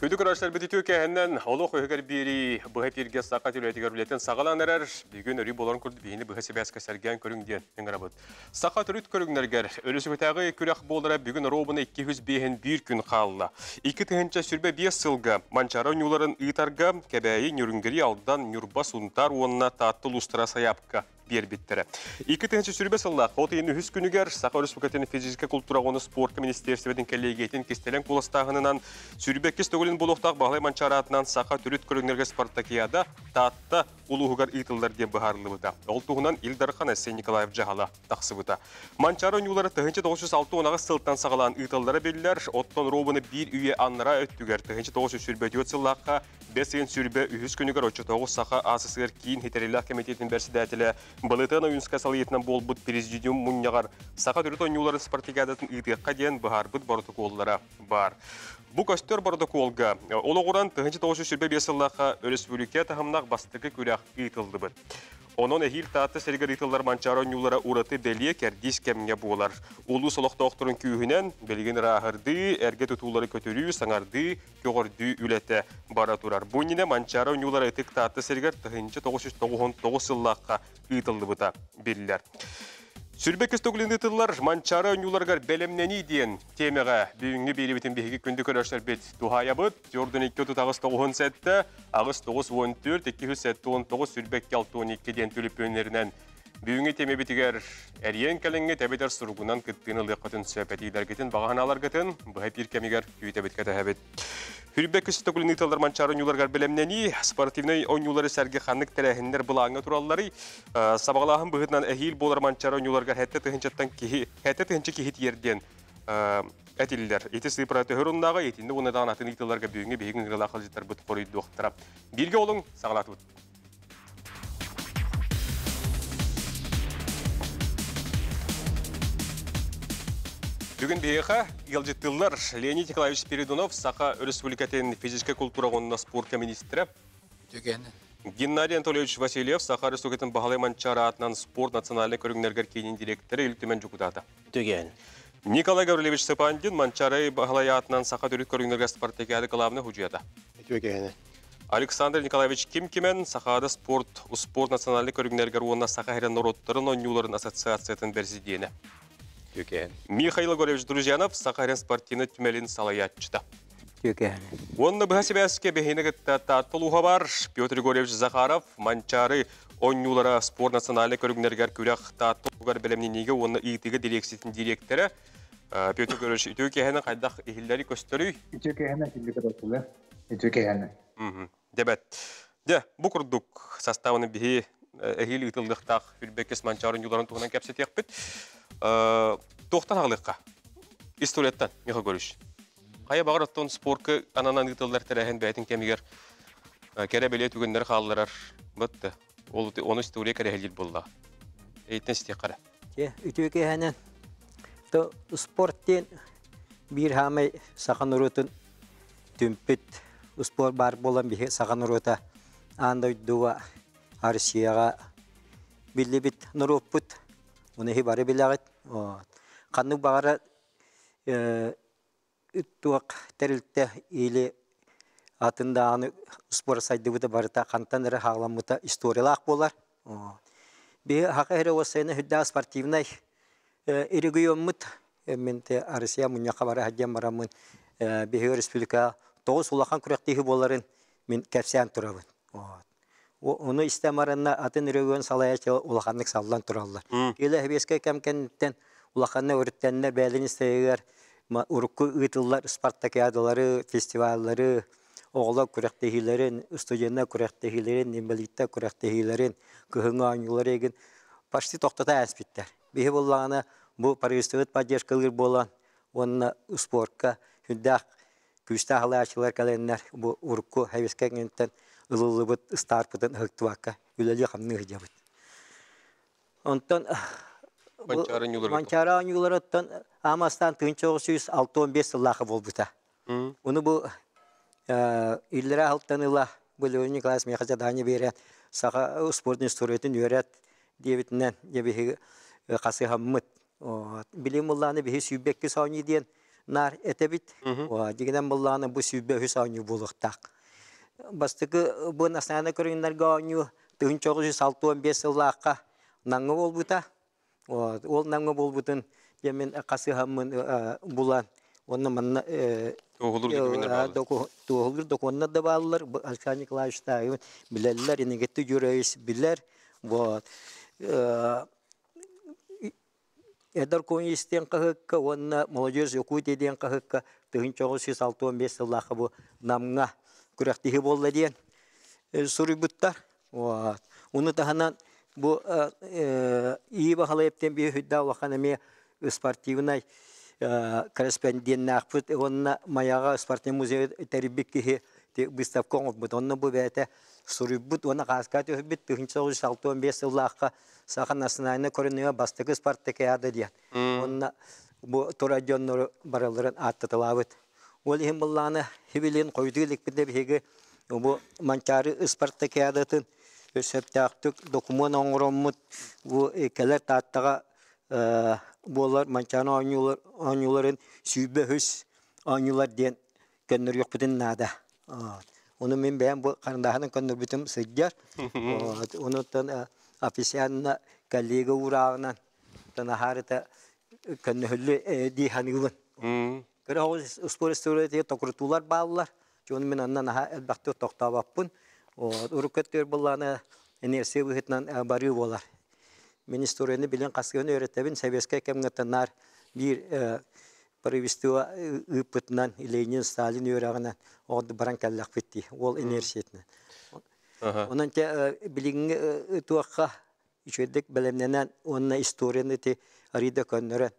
Көді көрәшілер біті төкәһіннен олық өйгер бері бұғы перге сақа түлетігер білетін сағалан әрәр бүгін өрі боларын күрді бейіні бұғы себәскі сәрген көріңден өңірабыд. Сақа түріт көріңдергер өлісі көтәғі күрек болдыра бүгін робыны 200 бейін бір күн қалла. Икі тіхінші сүрбе 5 сылға манчара нүларын ұйтарға кәбәйі нүрінгері алдан нүрба сұнтар онына татты лустыра саяпқа бербиттері. Икі тәнші сүрбе сылла, қоты ені үз күнігер, Сақа Республикатын физика культура оны спортка министерстветін келегейтін кестелен қолыстағынынан сүрбе кес төгілін болуқтақ бағлай манчаратынан Сақа түріт көріңерге спартакияда татта улуғығар итылдар деп бұхарлы бұда. Ол туғынан Илдархан Әсен Николаев жағала тақсы бұда. Манчара ұнюлары тұхынчы 906 онаға сылттан сағалан итылдары белілер, оттон робыны бір үйе аннара өттігер тұхынчы 900 сүрбе дүйет сыллаққа, бесен сүрбе үхіз күнігер 39 Сақа асысығыр кейін хетерелі комитетінің бәрсідәтілі Балытын уюнска салыетінен болбут президиум мұньяғар сақа түріт ойнулары спартакиадатын итиққа дейін бұхарбыт протоколлары бар. Бұ көстер протоколға олығыран тұхынчы 925 бесыллаға республика тағымнақ бастығы көрәқ итылды бұд. Онон әхил тааты сәргер итылдар манчары ойнулары ураты бәлие кәрдис кәмге болар. Улу солықта оқтырын күйінен белген рағырды, әрге тұтулары көтірі, саңарды, көгірді үләті бара тұрар. Бұніне манчары ойнулары етік тааты сәргер тұхынчы 999 сыллаққа ытылды бұта белілер. Сүрбек үстігілін ытылар манчары өнюларғар бәлемнені дейін темеға бүйінгі бейрі бітін бейгі күнді көрәшілер бет тухая бұд. Жордың 2 тұт ағыз 9 сәтті, ағыз 9 14, 2 сәтті 19 сүрбек 12 ден түліп өнерінен Бүгінгі теме бітігер әрен кәліңге тәбетер сұрғынан күттіні лыққытын сөпәтейдер кетін бағаналар кетін бұхай кәмегер күйті біткәті әбет. Хүрбек күсті күлін италар манчары ойнуларғар білемнені, спортивный ойнулары сәрге қанық тәрәхіндер бұлаңы тураллары, сабағалағын бұғытынан әхил болар манчары ойнуларғар хәтті тығынчы кехет ерден әтілдер. Еті сыйпыра төхіріндағы етінде оныдан атын италарға бүгінгі бейгін ғылақыл жеттер бұт қорыйды оқтыра. Бірге олың сағалаты Бүгін бейіға елжеттілер Леонид Николаевич Спиридонов, Сақа Республикатын физическая культура ғонына спортка министрі. Геннадий Анатольевич Васильев, Сақа Республикатын бағалай манчара атынан спорт национальный көріңнергер кейінен директоры үлтімен жүкудаты. Түген. Николай Гаврилевич Сапандин, манчары бағалай атынан Сақа түрік көріңнергер спартакиады главны хұжияда. Түген. Александр Николаевич Кимкимен, Сақады спорт, спорт национальный көріңнергер онына Сақа херен народтарын ойнуларын ассоциациятын берзидені. Түген. Михаил Григорьевич Друзьянов, Сахарин спортивный түмелін салаятчыда. Түген. Онны бұға себәске бәхенегі таттылуға бар. Петр Григорьевич Захаров, Манчары, Онюлара спорт национальный көрігінергер күрек таттылуғар білімненеге оны иетігі дирексиятын директоры Петр Григорьевич Үтөкеһенің қайдақ көстөрүй. Үтөкеһенә килде көтөлә. Үтөкеһенә. Дебет. Де, бұ күрдік составыны бігі әхил итылдықтақ Үлбекес Манчарын юларын туғынан кәпсет яқпет. Тоқтан ағылыққа. Историяттан, Михаил Григорьевич. Қайа бағыр оттон спорткы ананан итылдар тәрәхін бәйтін кәмігер кәрі беле түгендер қалыларар. Бұтты. Ол оны история кәрі хәлел болла. Эйтін істе қара. Те, үтөке хәнен. То спорттен bir хамай сахан урутун түмпіт спорт бар болан бихе сахан урута анда дуа арсияга биллибит нуруппут уны хи бары билагит канны багара туак терилте или атында аны спорт сайдыбыта барыта кантан эре хагламыта историялак болар. Би хака эре осыны хүдда спортивный иригиоммут менте арсия муньяка бара хаджам барамын бихе республика тоғыз улахан күрәктеһи боларын мен кәпсән турабын Оны истемарына атын үрөгөн салаячы улаханнык саллан тураллар. Иле хебеске кәмкәнтен улаханны өрттәннәр бәлин истегәр урукку ытыллар спартакиадалары, фестивальлары, оғла күрәктеһиләрен, студентлар күрәктеһиләрен, нембелиттә күрәктеһиләрен, кыһыңа аңюлар еген почти тоқтата әспиттер. Бихе буллагана бу паристыгыт поддержкалар болан, онна спортка хүддәк күстә халачлар каленнәр бу урукку хебеске кәмкәнтен ылылыбыт старпытын хыктыбакка үлели хамны хыжабыт. Онтон. Манчара юларыттан амастан 1965 сыллахы болбута. Уну бу иллера халтаныла бөлөні класс мехаза даны берет. Саха спорт институтын үйрәт дебитнен дебихи касы хаммыт. Билим улланы бихи сүйбекке сауни диен нар этебит. Бу аню булыктак. Бастыкы бу насана көрүннәргә аню 1965 еллакка наңы болбута. Вот, ол наңы касы. Онны манна Тоғылыр документер баалы. туғылыр доконна да балылар, Александр Николаевич билер. Вот. Эдар онна молодежь окуй деден кахыкка, 1965 жыллақы бұл намға күрәқтігі болды ден сұры бұттар. Вот. Оны таханан бұл ии бағалы ептен бей хүдда уақанаме спортивнай корреспондент нақпыт, онна маяға спортивный музей тәрбік кихи выставка оңғыт, онна бұл бәйті сурубут оны каска төбүт 1965 жыллакка сахан национальный көрүнүгө бастыгы спартакиада дият. Онна бу турадионнор бараларын аттатылабыт. Ол ихин булланы хибилин койдугилик бинде биги бу манчары спартакиадатын өсөптактык документ оңроммут бу экелер таттага болар манчаны оңюлар оңюларын сүйбе хүс оңюлар ден көннөр yok бүтүн нада. Оны мен бәйін бұл қарындағының көндір бүтім сыггер. Оны тан официанна коллега урағынан тана харыта көннөхүллü диханығын. Көрі ол спор история токрутулар балылар. Жоны мен аннан аха әлбәқті тоқтабаппын. Урукөттер бұлланы энерсия бұхытнан бары болар. Мен историяны білен қасқығын өйреттебін Советская кемгатанар bir правительство ыпытынан Ленин Сталин өрәгенән оды баран кәлләк битти ол инерсиятнән. Онан те билиң туакка ичедек белемнән онна историяны те арида көннәрә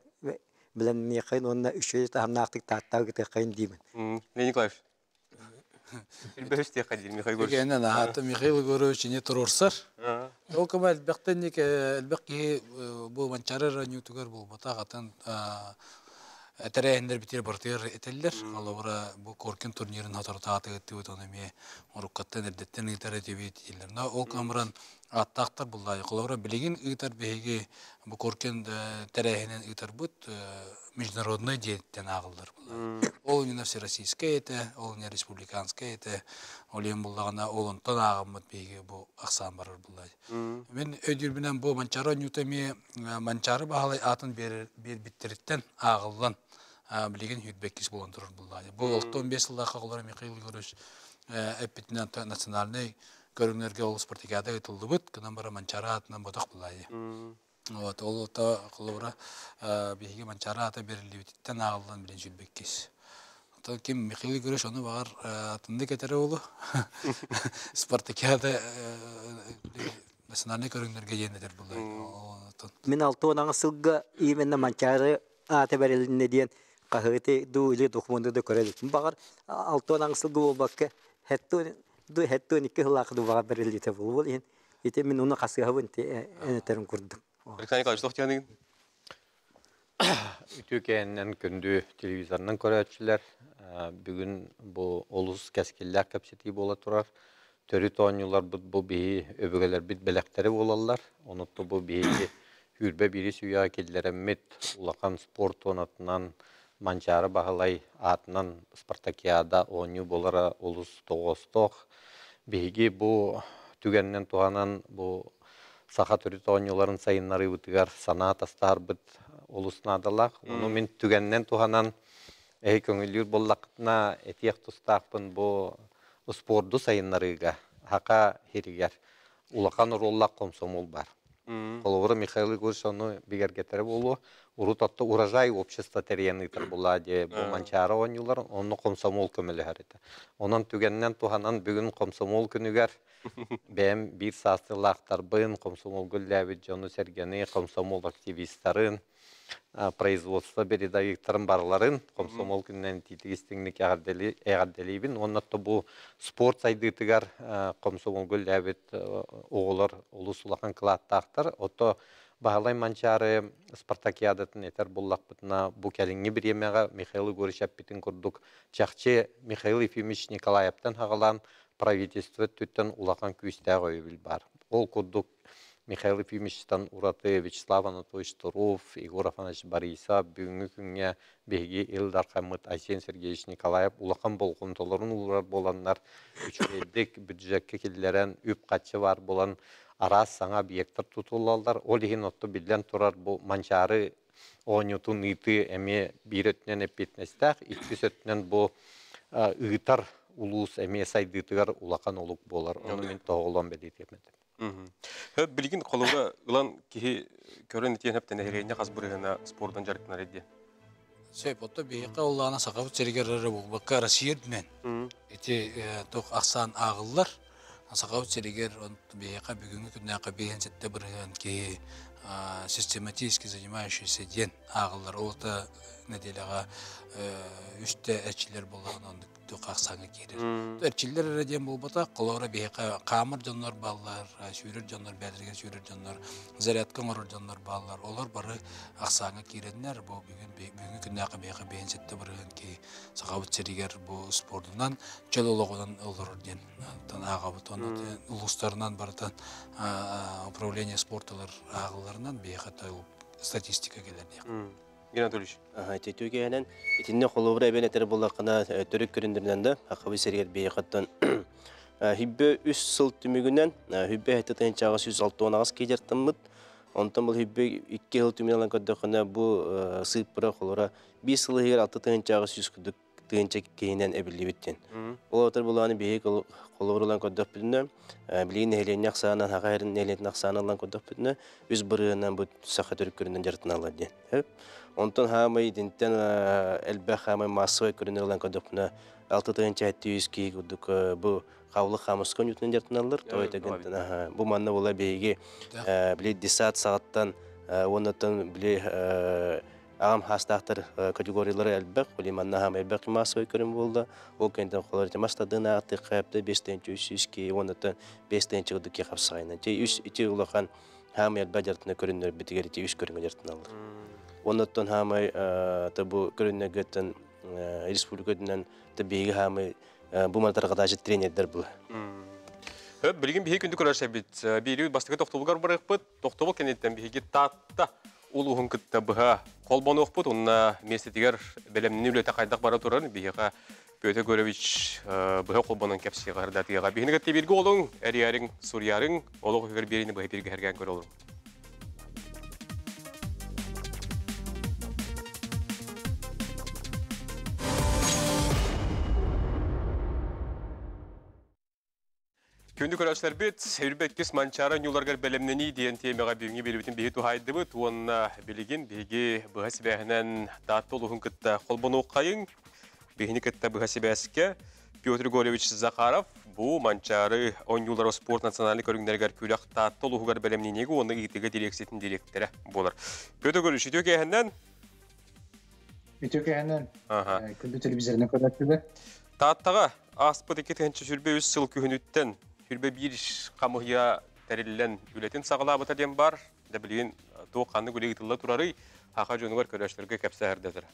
белемне кайын онна үче тамнактык таттаг те кайын димен. Леонид Николаевич. Илбәште кадир Михаил Григорьевич. Генен аты Михаил Григорьевич не турурсар. Ол кема әлбәттән ник әлбәкки бу манчары ранютугар бул батагатан Әтәрәһендер битер бартыр этеллер. Алабыра бу коркен турнирын хатарта атыгытты бит оны ме уруккаттан эрдеттен итәр этебит дилер. На ол камран аттактар буллай. Колора билеген итәр беге бу коркен тәрәһенен итәр бут международный диеттен агылдыр буллар. Ол не всероссийская это, ол не республиканская это. Олем буллагана олон тон агымыт беге бу аксан барыр буллай. Мен өдүр менен бу манчара нютеме манчары баһалай атын бер биттериттен агылган билеген хүтбеккис болон турар буллай. Бу 15 жылда калгылар Михаил Григорьевич эпитнен национальный көрүңнөргө ол спартакиада ытылды бут, кынан бара манчара атынан ботак буллай. Вот, ол та кылыбыра биһиги манчара ата берилибиттен агылган билен жүлбеккис. То ким Михаил Григорьевич оны багар атынды кетере болу. Спартакиада национальный көрүңнөргө жендетер буллай. Мен алты онаңы сылга именно манчары ата берилинне диен кахыты ду или да көрелик. Багар алты онаңы сылга болбакка хетто ду хетто нике хылак ду багар берилите болбол ен. Ите мен уны касыгабын те энетерин курдум. Александр Николаевич Тохтяның. Үтүкеннен күндү телевизорнан көрөчүлөр. Бүгүн бу олус кескиллер капсити бола турар. Төрү тоонюлар бу бии өбөгөлөр бит белектери болалар. Онутту бу бии хүрбе бири сүйя келлереммит улахан спорт онатынан манчары атынан спартакиада оню болара олус тогосток. Биги бу түгеннен туганан бу саха түрі тоонюларын сайыннары бытыгар сана тастар быт олуснадалах. Оны мен түгеннен туганан эһи көңүлүр боллакытына этиях тустаакпын бу спорду сайыннарыга хака хиригер улахан уроллак комсомол бар. Коловра Михаил оны бигергетере болу. Урутатты урожай общество терьенитер була де бу манчара онюлар оны комсомол көмөлө харыта. Онан түгеннен туганан бүгүн комсомол күнүгер бәм бир бын комсомол гүлләбит жону сергени комсомол активисттарын производство передовиктарын барларын комсомол күннен титигистиңник эгерделибин оннотто бу спорт сайдытыгар комсомол гүлләбит оголор улусулахан кылааттаактар ото Бағалай манчары спартакиадатын этер буллакпытына бу кәлиңи бир емега Михаил Егорович аппитин курдук чахче Михаил Ефимович Николаевтан хагалан правительство түттен улахан күйістәғі өйбіл бар. Ол курдук Михаил Ефимовичтан ураты Вячеслав Анатольевич Туров, Егор Афанасьевич Борисов, бүгінгі күнге беги Илдар Хамыт, Айсен Сергеевич Николаев, улақан болғын үчелдік бюджетке үп қатшы бар болан арас саңа объекттар тұтылалар. Ол отты білден тұрар бұл манчары онютун ыты эме бир өтінен эппетнестах, иккис өтінен бұл ыытар улус эме сайдытыгар улақан олук болар. Оны мен тоғылан бәдет епмедім. Хө билигин колуга ылан кихи көрөн тиен хептен эрейне каз бурыгана спордан жарыктанар эди. Сөп отто бейқа сақабыт бұл баққа Россия. Эти тоқ ақсан. Сақабыт сәргер бейқа бүгінгі күнне ақы бейін сәтті бір ки систематически занимающийся ден ағылар. Олта неделяға үсті әчілер болған тук аксаңы кирер. Эрчиллер эреден болбата, колора бейка камыр жоннор баллар, сүйрөр жоннор бәдерге сүйрөр жоннор, зарядка орор жоннор баллар. Олар бары аксаңы киреннер. Бу бүгүн бүгүнкү күндө бейка бейинсетте бырын ки сагабыт серигер бу спортунан чөлологунан олор ден. Тан агабыт оны улустарынан барытан управление спорталар агыларынан бейка статистика келер. Геннадьевич. Ага, тетүгенен итинне холобра эбен этер булакына төрөк көрүндүрүнөн да сергер бейхаттан хиббе 3 сыл түмүгүнөн хиббе хететен чагы 106 онагас кежертиммит. Онтон бул хиббе 2 жыл түмүнөн көдөкөнө бу сыппыра холора 5 сыл эгер 6 тыгын чагы 100 күдүк тыгынча кейинен эбилибиттен. Ол отыр бу саха төрөк көрүндүрүн жартына алады. Онтон хамай динтен элбе хамай массовый көрүнөрүлөн көдөкүнө алты тыгын чайты yüz ки күдүк бу кабылы хамыскон ютун жартыналар тойта бу манна була бейги биле десат сааттан онотон биле агам хастахтар категориялары элбек хули манна хам элбек массовый көрүн болду. Ол кенде колор жамастадына атты капты бестен жүз ки онотон бестен чыгды ки капсайна же үч ичи улахан хам элбе жартына көрүнөр битигери үч көрүнгө жартыналар оннотон хамай табу көрүннөгөтөн республикадан табиги хамай бу мантарга даже тренердер бул. Хөп билген бихи күндү көрөшө бит. Бири бастыгы тохтобулгар барыппыт. Тохтобул кенеттен биһиги татта улуһун кытта быха колбону окпут. Унна местетигер белемни үлете кайдак бара турар биһига Петр Горович быха колбонун кепси гардатыга биһиге тебирге олуң, эриярың, сурьярың, олуг хөгөр берини быха бирге херген көрө Күнді көрәшілер бет, үрбеккес манчара нюларгар бәлемнені дейін темеға бүйіңе белбетін бейі тухайды бұт, онына білеген бейге бұға себәхінен датты олуғын күтті қолбын оққайын, бейіні күтті бұға себәсіке Петр Голевич Захаров бұл манчары он юлар спорт национальный көріңдергер күліқ датты олуғығар бәлемненегі оны итігі дирексетін директоры болар. Петр Голевич, үтеу кәйінен? Үтеу кәйінен күнді телевизорына көрәттілі. Таттаға аспыт екі тәнші жүрбе үз сыл күйінүттен Хүрбе бир қамығия тәрелілен үлетін сағылабыта дем бар. Да білген тоқ қанны көлегі тылла тұрары ақа жөнігер көрәштерге кәпсі әрдетір.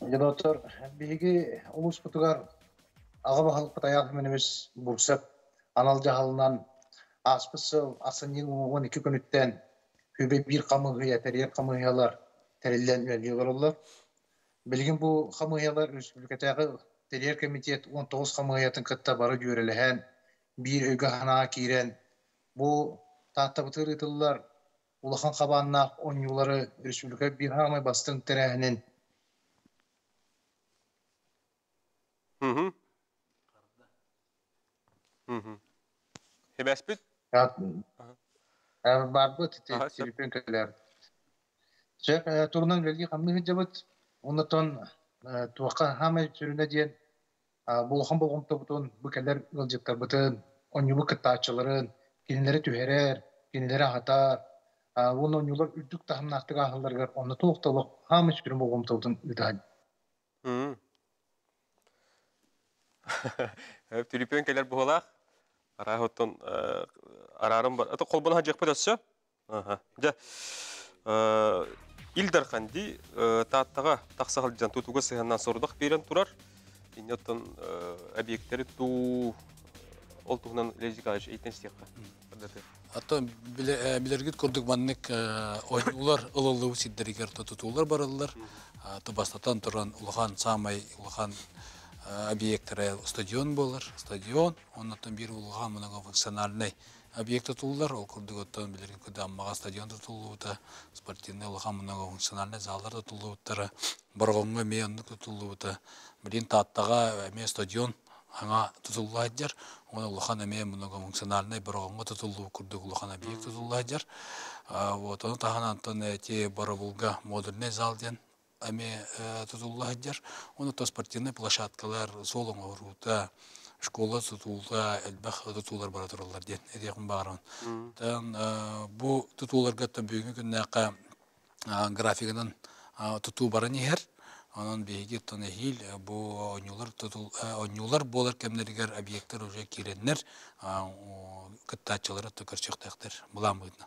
Жадотор, биги улус путугар ага бахал патаяк менемес бурсап анал олар. Билген бу камыялар республикадагы Терьер комитет 19 хамыятын кытта бары жүйрелеген бир өйгө хана кирен бу тахта бытыр ытыллар улахан кабанна он юлары республика бир хамай бастың терәһенен Хебәспит? Барбыт телефон көлер. Жек турнан белги хамны жабыт. Оннотон туака хамай сүрүнө диен булхан болгон тобутун бүкелер ылжыктар бытын онюбу кыттаачыларын кинилери түһерер кинилери хатар вон онюлар үрдүк тахымнактыга ахылдаргар онны толуктолук хамы сүрүн болгон тобутун ыдаан Тюрипен келер буолах. Араһоттон арарым бар. Ата колбон хаҗак педасча. Аха. Илдар ханди тааттага таксагыл жан тутуга сыганнан сордук берен турар. Иннеттен объекттери ту ол туһунан лезикалыч эйтен стихка. Ато билергит курдук маннык ойнулар ылылуу сиддеригер тутулар барылар. Ато бастатан туран улхан самай улхан объекттері стадион болар, стадион, оннан бир улхан мынага функциональный объект тутулар, ол курдук оттон билерген күдө аммага стадион тутулуута, спортивный улхан мынага функциональный залдар тутулууттары, боргонго меяннык тутулуута, билин тааттага эме стадион аңа тутуллаажар, оны улахан эме мынага функциональный боргонго тутулуу курдук улахан объект тутуллаажар. Вот, оны таханан тон эти барабулга модульный зал ден эме тутуллаажар. Оны то спортивный площадкалар солоң орута, школа тутулга элбах тутулар бара туралар ден эдекин баарын. Тан бу тутуларга та бүгүнкү күннәкә графигынан туту барын ихер. Анан таны хил бу онюлар тутул онюлар болар кемнергер объекттер уже киреннер кыттачылары төкөрчөктәктер булам быдна.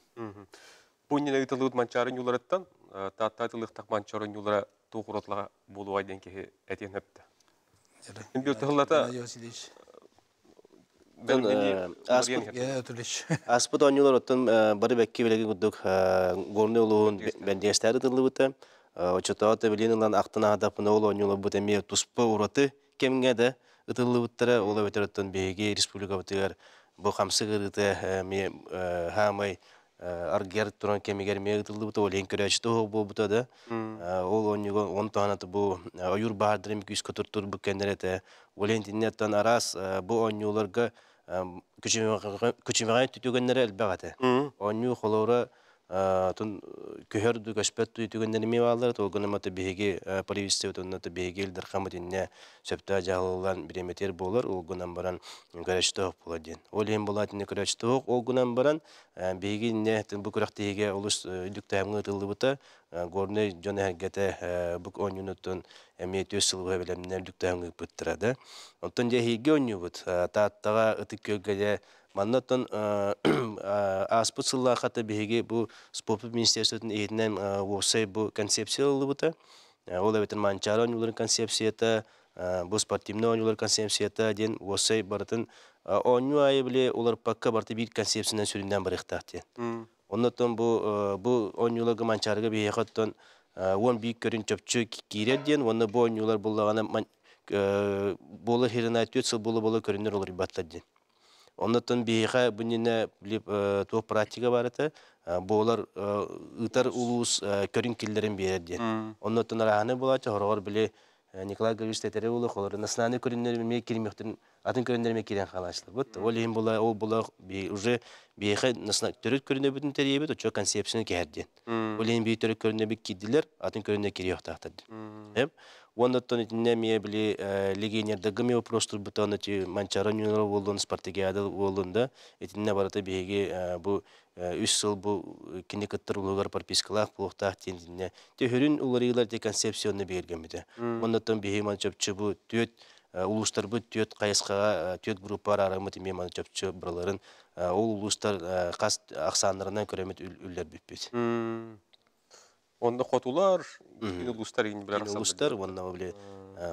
Бу нене тылыт манчарын юлараттан тааттатылык так манчарын юлара тугуротлага болу айден ки этенепте. Инде тыллата Аспыт онюлар оттон бары бәкке белеге гудук горны улуун бәндиестәре тылыбыта. Очотоota билинилан ақтына кемге ола бетероттон беге республика хамай аргер туран кемигер ме ытылыбыта ол енкөрәч то бу бута да. Ол онюга он таанаты бу оюр баардыр эми күс көтөртүр бу кендерете олентиннеттан арас бу онюларга күчүмөгөн түтүгөннөр элбагаты оню холора тун көһөрдү көспөт түгөннөр ми балдар тогуна мата биһиги поливисте тонната биһиги илдер хамадинне сөптө жаалылан биреметер болор ол гунан баран көрөчтө болодин ол эм болатыны көрөчтө ол гунан баран биһиги не бу көрөктеге улус үдүктәмгы тылыбыта горны жона гете бу онюнутун эми төс сылга белемнер үдүктәмгы пыттырады онтон же хиги онюбут тааттага ытыккөгө Маннаттан аспыт сылла хата биһиги бу спорт министерствотун эйинен осай бу концепция лыбыта. Ол эбетен манчара онюлар концепцията, бу спортивный онюлар концепцията ден осай бартын оню айы биле олар пакка барты бир концепциядан сүрүндөн барыктак ден. Оннотон бу бу онюларга манчарга биһиғаттан он бик көрүн чөпчү кирет ден, онны бу онюлар буллагана болы хирина төт сыл болы болы көрүнөр олар баттар ден. Оннотон биһиха бүніне билип туох практика бар это болар ытар улус көрүн киллерин берер ден. Оннотон араны булача хорогор биле Николай Гавриш тетере болу холор наснаны көрүннөр ме кирмектин атын көрүннөр ме кирен халачлар. Вот ол эм була ол була уже биһиха насна төрөт көрүнө бүтүн теребет очо концепцияны керден. Ол эм би төрөт көрүнө бик кидилер атын көрүнө кириyoktактар. Эп Оннаттан итинне мие били легионерда гыми просто бутаны ти манчара нюнер болдун спартакиада болдунда итинне барата биги бу үс сыл бу кинекаттар улугар пропискалах плохтах тендинне те хөрүн уларыйлар те концепцияны берген бите. Оннаттан биги манчапчы бу төт улустар бу төт кайыскага төт группалар арамы тиме манчапчы барларын ол улустар кас аксандарынан көрөмөт үллер биппет. Онда хотулар, улустар ин билер улустар, онда биле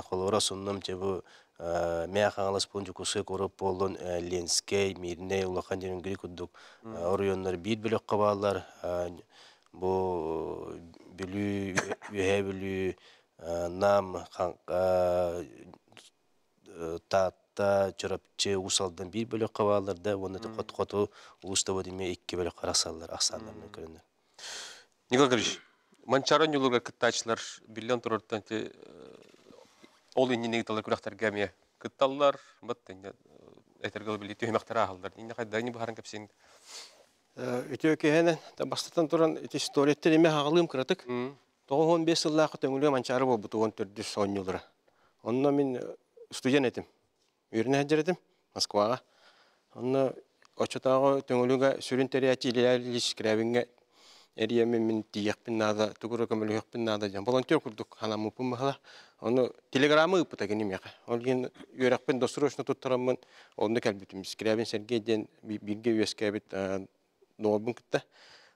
холора суннам те бу мя хаңалас пунжу кусы коруп болдун ленскей мирне улахан жерин гри кудук орионнар бир билек кабалар бу билүү үһэ билүү нам таатта чорапчы усалдан бир бөлөк кабалар да оны кот коту улуста бу деме икки бөлөк карасалар аксандарынан көрүнөр Николай Григорьевич, манчарын юлуга кыттачлар биллион турорттан те ол иннеги талар күрәхтәргә ме кытталлар бат этергел били төймәктәр ахылдар инне кайда ни бахаран кепсин Өтө кehene да бастатан туран эти историятер эме хагалым кыратык. Тоғон бес сыллах төңүлө манчары бол бутугон төрдү сон юлдара. Онно мен студент этим. Үйрене хаджеретим Москвага. Онно очотагы төңүлүгө сүрүн терияти илелиш кирабинге эриеме мен тиякпин нада тугура көмөлөкпин нада жан волонтер курдук хана мупум махала оны телеграммы ыпыта гени меха олген үйрәкпен досрочно туттараммын онны кәлбитим скрябин сергейден бирге үескәбит нобун кытта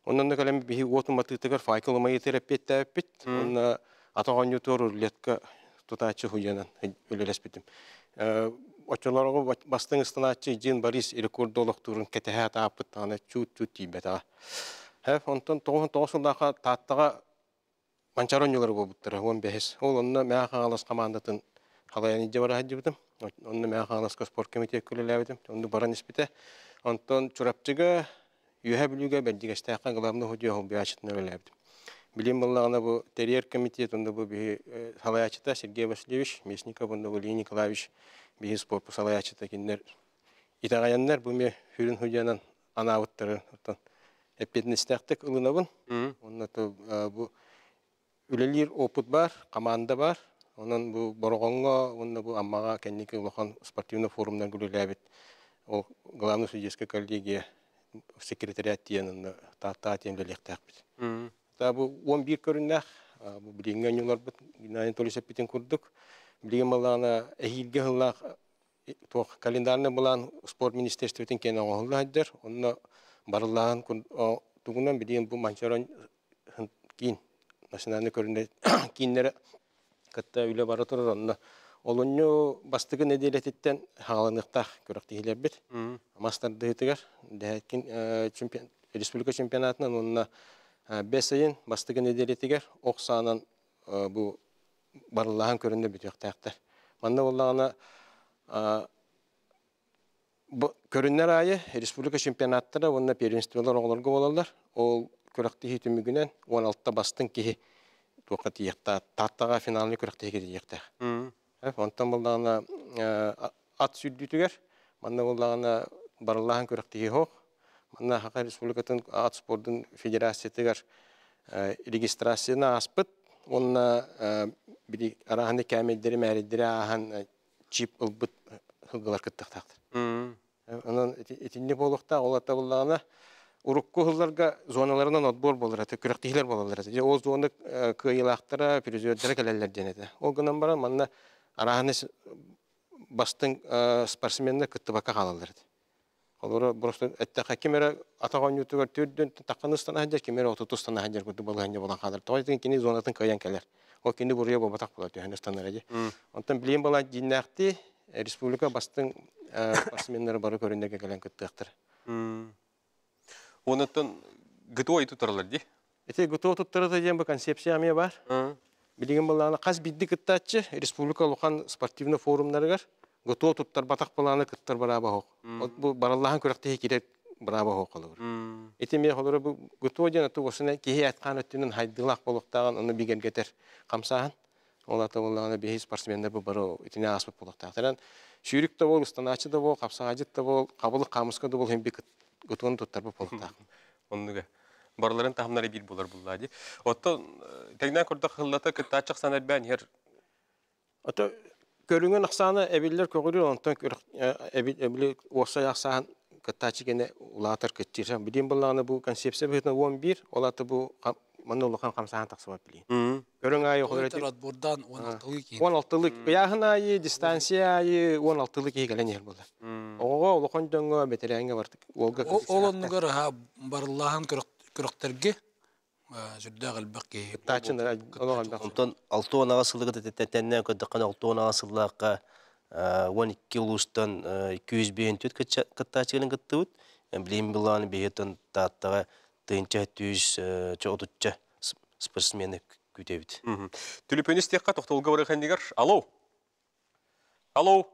оннан да калем бихи отун матытыгар файкылыма терапиятта бит онна атаган ютор летка тутачы хуянан өлелеспитим очолорго бастың станачы Жин Борис рекордолох турун кетеһә тааппыт тагына чут чут тибета. Хэв онтон тоғын тоғысылдаға таттаға манчароньолар болбуттар, он бехес. Ол онна мәа қаңалас командатын халаян иджа бара хаджыбытым. Онна мәа қаңаласка спорт комитет күлеләбитим. Онды баран испите. Онтон чурапчыга юһә билүгә бәлдигәстәккә главный ходия хол биячытны өләбитим. Билим буллагына бу терьер комитет, онда бу халаячыта Сергей Васильевич, Мясников, онда бу Илья Николаевич, би спорт бу халаячыта киндер. Итагаяннар бу ме истәктек ылынабын. Онда то бу үлелер опыт бар, команда бар. Онан бу боргонго, онда бу аммага кенники улахан спортивный форумдан. Ол главный судейская коллегия секретариат тиянын бит. Та бу 11 көрүннәх, бу билингән юллар бит, Геннадий Анатольевич битен күрдүк. Билген малана эхилге хыллах тох календарны булан спорт министерствотен кен оңолла хаддер. Онна барыллаган тугунан билген бу манчарон кин национальный көрүнө киннере кытта үле бара турар онна олонню бастыгы неделетиттен хагалыныктах көрөктигилер бит. Мастер дыйтыгар дәкин чемпион республика чемпионатынан онна бес айын бастыгы неделетигер оксанан бу барыллаган көрүндө бүтөктактар. Манда боллагана көрүннөр айы республика чемпионаттары онна первенстволар оголорго болалар. Ол көрөктиги түмүгүнен 16 бастын кихи туакка тиякта таттага финалны көрөктиги тиякта. Онтан боллагана ат сүрдүтүгер манна боллагана барыллаган көрөктиги хок. Манна Хака республикатын ат спордун федерациятыгар регистрацияна аспыт. Онна бiri араханы кәмелдері мәридері ахан чип ылбыт хылгылар кыттықтақтыр. Онан этинне болуқта олата болағына урукку хылларга зоналарынан отбор болар, күрәктихилер болалар. О зоны кыйылақтара, перезуеттері кәләлер денеді. Ол гынан бара манна араханы бастың спортсменді кытты бака қалалар. Олар просто әтті хакимера атаған ютугар түрден таққаныстан хаджар, кемера отутустан хаджар күтті болан қалар. Тоғай деген кені зонатын кыян кәлер. Ол кенде бурия бабатак була Төхәнстаннар аҗи. Онтан билем бала диннәхти республика бастың бары. Эте гыто туттырды дигән бу концепция ме бар. Билеген баланы каз бидди кыттачы республика спортивный форумнарыгар гыто туттар батак баланы кыттар бараба хок. Бу бараллахан көрәкте кирәк браво хоколор. Эти ме холор бу гутоден ату осына кихи аткан өттүнүн хайдылак болуктаган аны биген кетер камсахан. Ол ата боллагана бехи спортсмендер бу бары итине аспыт болуктаган. Шүрүк да бол, станачы да бол, капсагажыт да бол, кабылы камыска да бол хем бик гутон туттар бу болуктаган. Оннуга барларын тахамнары бир булар буллади. Отто тегнен көрдө хыллата кытачык санар бән хер. Ото көрүнгөн аксаны эбиллер көгөрү онтон гене улатыр кеттирсе бидин бу концепция бетне 11 олаты бу маны улахан камсаан таксыба билин. Көрүң айы холор Отбордан 16 кийин. 16лык яхын айы дистанция айы 16лык егелен ел булды. Ого улахан дөңгө бетереңге бардык. Олга Ол оннугар ха барыллаган көрөктерге жүрдө калбакки. тачын олган Онтон алты онага сылыгы тәтәннән көддәккән алты онага сыллакка 12 улустан 200 бейін төт кыттачыгын кыттыбыт. Билем буланы бейетон таттага тыынча 100 чотучча спортсмены күтебит. Түлүпөнүс текка токтолго бары хандигар. Алло. Алло.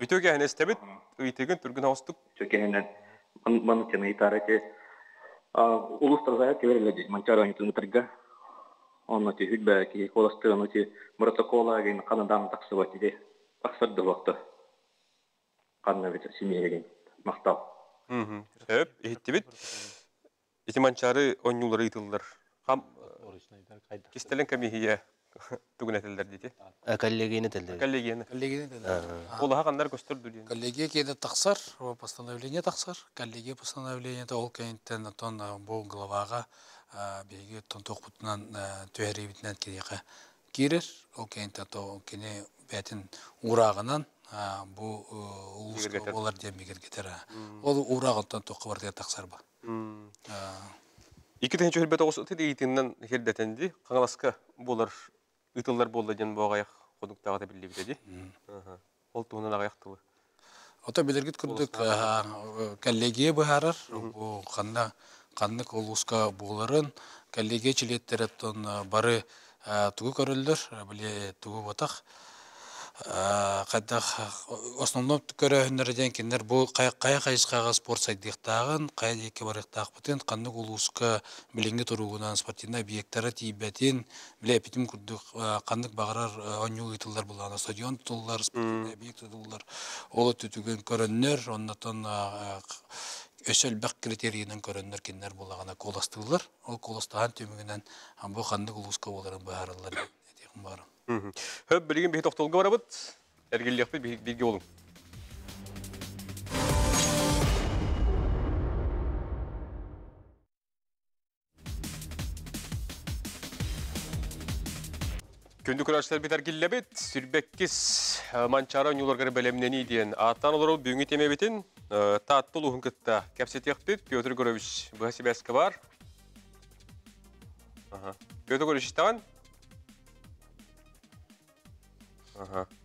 Үйтеген улустар зая кевереледи манчара нитун мутрга онно ти хүббә ки коласты онно ти протокола ген канадан таксыбат иде таксырды вакыты канна бит семьяген мактап Мм. Эп, иттибит. Итиманчары онюлары итылдар. Хам кистелен камихия тугунетелдер дите. Коллегияны телде. Коллегияны. Коллегия Олаха кандар көстөрдү диен. Коллегия кейде тақсар, о постановление тақсар. Коллегия постановление ол кейінтен тон бұл главаға беге тон тоқпытынан түйәрі бітінен кереқі кирер. Ол кейінтен то кене бәтін урағынан бұл олар дем мигер кетер. Ол урағын тон тоқы бар деген тақсар ба. Ики тен чөһөр бет огус ыты дейтиннен хердетенди. Каңаласка болар ытылдар болду ден богаяк конуктага да билли битеди. Ол туунан агаяктылы. Ота билергит күрдүк коллегия быһарар, бу ханна ханны колуска буларын коллегия чилеттереттон бары тугу көрөлдөр, биле тугу батак кайдах основном көрөһүннөрден киндер бу кая кайыскага спорт сайдыктагын кая деке барыктак бутын канны улуска билинге туругунан спортивный объекттары тийбетин биле эпитим курдук каннык багарар оню ытылдар булган стадион туллар спортивный объект туллар ол түтүгөн көрөннөр оннотон өсөл бак критерийинен көрөннөр киндер булагана коластылар ол коластаган төмүгүнөн бу каннык улуска боларын баарылар барын Хөп билген бихи тоқтолғы барабыт, әргеллеқпі билге олың. Күнді күрәштер бит әргеллебет, сүрбеккіз манчара ұнюларғары бәлемнені дейін. Аттан олар бүгінгі теме бетін, тааттыл ұғын күтті кәпсетек бит, Петр Горович бұғасы бәскі бар. Петр Горович істаған?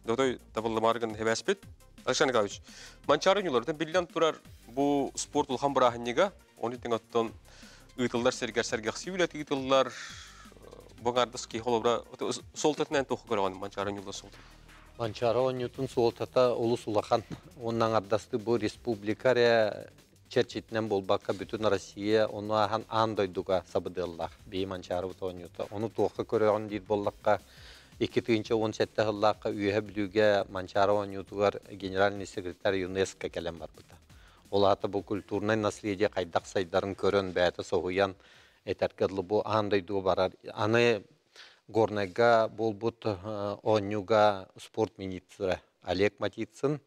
Дотой табылды маргын хебәспет. Александр Николаевич, манчары юлардан билден турар бу спорт улхан барахыннега, оны тен оттон ыйтылдар сергер сергер сивилет ыйтылдар богардыс ки холобра солтатнан тоху көргөн манчары юлда солт. Манчара онютун суолтата улус улахан. Оннан ардасты бу республикаря черчитнен болбакка бүтүн Россия оны ахан андойдуга тоху көргөн дейт боллакка 2017 жыллаққа үйе білуге Манчарова Ньютугар генеральный секретарь ЮНЕСКО бұта. Ол аты бұл культурный наследие қайдақ сайдарын көрін бәті соғуян әтәркедлі бұл андайду барар. Аны горнайга бұл бұт онюга спорт министрі Олег Матицын,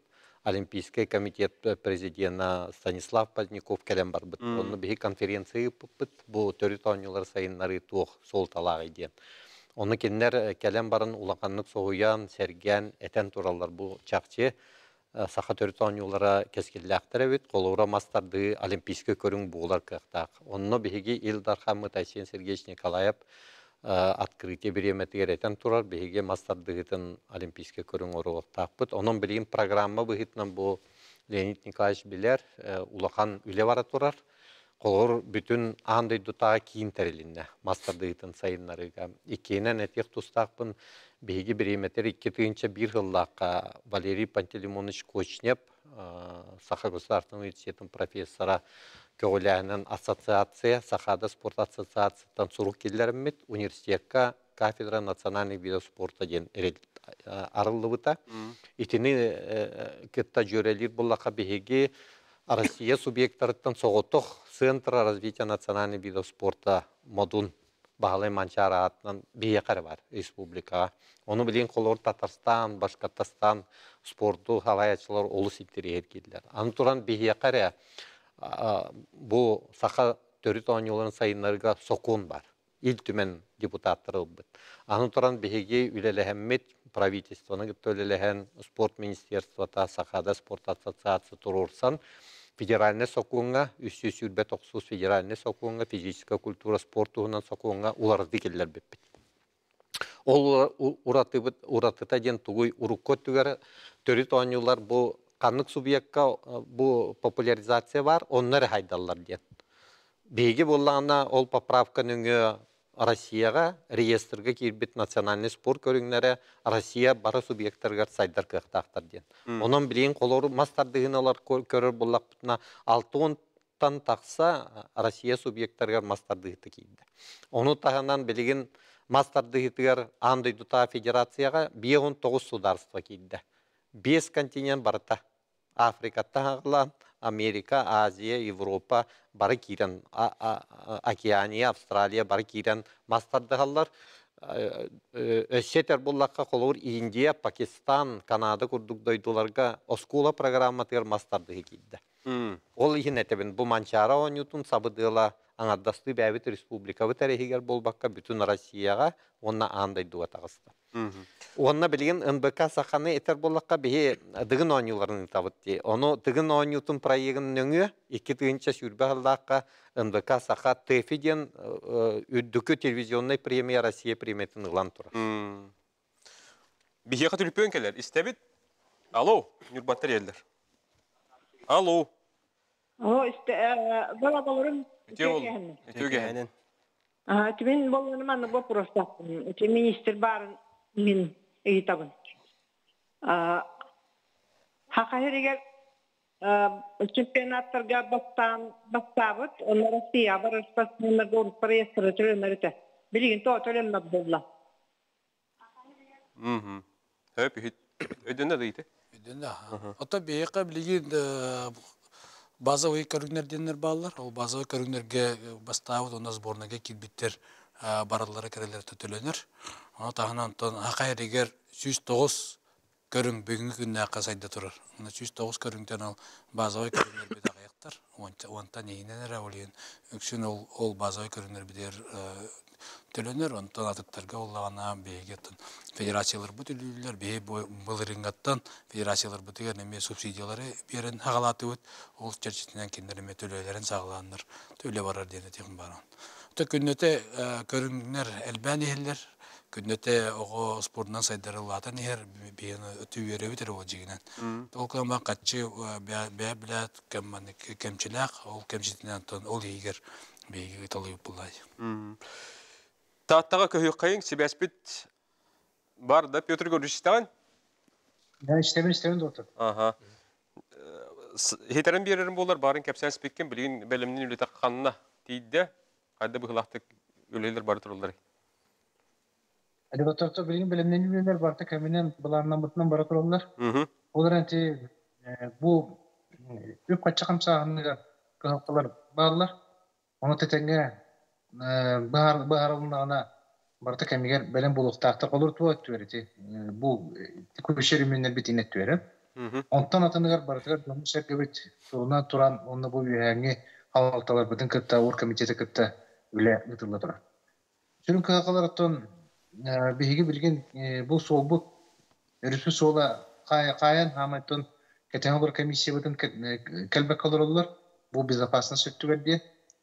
Олимпийский комитет президенті Станислав Поздняков келем бар бұт. Оны бігі конференция бұт, бұл төрет онюлар сайынлары туық сол талағы иден. Оны кеннер кәлем барын улақанлық соғуян, сәрген, әтен туралар бұл чақчы саха төртон юлара кескилләхтер бит, қолура мастарды олимпийский көрің бұлар кықтақ. Онны беге Илдар Хамы Тайсен Сергеевич Николаев открытие береметігер әтен турар, беге мастардығытын олимпийский көрің орығықтақ бұд. Оның білген программа бұғытынан бұл Леонид Николаевич білер, улақан үле бара турар қолор бүтін андай дутаға кейін тәрелінне мастардығытын сайынларыға. Икенен әтек тұстақпын бейгі біреметер 2 бір ғыллаққа Валерий Пантелеймонович Кочнеп, Саха государственный университетінің профессора көгіләнін ассоциация, Сахада спорт ассоциациятан сұруқ келдеріммет университетка кафедра национальных видов спорта ден арылы бұта. Итini кітта жөрелер бұллақа бейге Россия субъекттарыттан соғыттық Центр развития национальных видов спорта модун бағалай манчара атынан бейе қары бар республикаға. Оны білен қолор Татарстан, Башқаттастан спорту халаячылар олыс иттері еркелдер. Аны туран бейе қары бұл сақа төрі тоңыларын сайынларға соқуын бар. Ил түмен депутаттары бұд. Аны туран бейге үлеләхәммет правительствоны гіттөлеләхән спорт министерствота сақада спорт ассоциация тұрурсан федеральный сокуңга, үсі сүрбе тоқсус федеральный сокуңга, физическая культура спортуынан сокуңга уларды келер беппет. Ол уратыта ден тугуй уруккот түгер төрі тоңылар бұл қанық субъектка бұл популяризация бар, оннары хайдалар ден. Беге болғана ол поправка нүңі Россияға реестрге кирбит национальный спорт көріңнері Россия бары субъекттарға сайдар кықтақтар ден. Онын білейін қолору мастардығын олар көрір болақ бұтына 6-тан тақса Россия субъекттарға мастардығыты кейді. Оны тағынан білеген мастардығытығар андай дута федерацияға 5-9 сударство кейді. 5 континент барыта. Африкатта ағылан, Америка, Азия, Европа бары кирен, Океания, Австралия бары кирен мастардығалар. Өссетер боллаққа қолуыр Индия, Пакистан, Канада күрдік дойдуларға оскула программатығыр мастардығы кейді. Ол иін әтебін бұл манчара онютын сабыдыла аңардасты бәбіт республика тәрехигер болбаққа бүтін Россияға онна андай дуа тағысты. Онна білген НБК сақаны етер болаққа бейе дығын ойныларын табытты. Оны дығын ойнютын проегін нөңі, екі тығынша сүрбе ғылдаққа НБК сақа ТФ-ден үддікі телевизионный премия Россия премиятын ұлан тұрар. Бихеха түліппен келер. Истебит? Алло, Нюрбаттар елдер. Алло. О, тимен аны вопрос таптым. Өте министр барын мен үй табын. А, хакайригер чемпионаттарга бастан бастабыт, onlar Россия бар то. Мгм. Хөп, үт. Өдөнө дейті. Да. Ота бейқа білеген базовый көрігнер денер балалар. Ол базовый көрігнерге бастауыд, онда сборнаға келбеттер баралары кәрелер төтөленер. Оны тағынан тон ақайыр егер 109 көрің бүгінгі күнне қасайда тұрыр. Оны 109 көріңден ол базовый ол, ол базовый бідер төленер, онтан атыттарға олағана бейгеттін федерациялар бұт үлілер, бей бұлырыңғаттан федерациялар бұтығар неме субсидиялары берін ағалаты өт, ол черчетінен кендеріме төлелерін сағыланыр, төле барар дені тегін баран. Та күннөте көріңнер әлбән ехелер, күннөте оғы спортынан сайдарылатын ехер бейін өту өре бітір ол жегінен. Толкан ба қатчы бә біләт кемчіләк, ол кемчетінен ол егер бейгі талайып бұлай. Таттаға көйі қайын, себәспіт бар да Петр Гордичтаған? Я истебин истебин доктор. Аха. Хетерін берерін болар, барын кәпсән спеккен, білген бәлімнен үлі таққанына дейді, қайда бұғылақты өлелер бары тұрулар. Али доктор билген билимден билер барта кеминен буларынан бутынан бара туралар. Олар анти бу үп кача камсаһынга кылыклар барлар. Оны тетенге бар барылнана барта кемигер. Бу күшер атыныгар бартыгар дому серкебит туруна туран онны бу биһәңи халталар бүтүн кытта ур комитети кытта үле тура. Сүрүн биһиги билген бу солбут өрүсү сола каян хамайтын кетен бір комиссия бүтүн келбек калырылар бу безопасность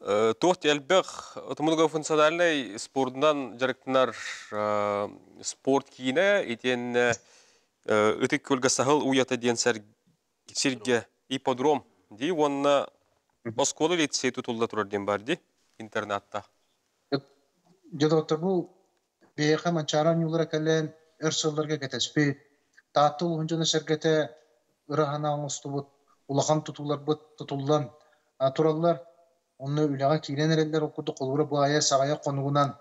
Тоht әлбәқ, ұтымылға функциональный спортынан жарықтынар спорт киіне, етен үтік көлгі сағыл уята ден сәрге ипподром, дей, онына осколы летсей тұтылда тұрар ден бар, дей, интернатта. Жодоктор бұл бейха манчаран юлара кален өрсөллөргө кетеспи таатыл хунжуна сергете ырахана оңустубут улахан тутулар бут тутуллан тураллар онны үлага кийлен эрелер окуду колура буая сагая конугунан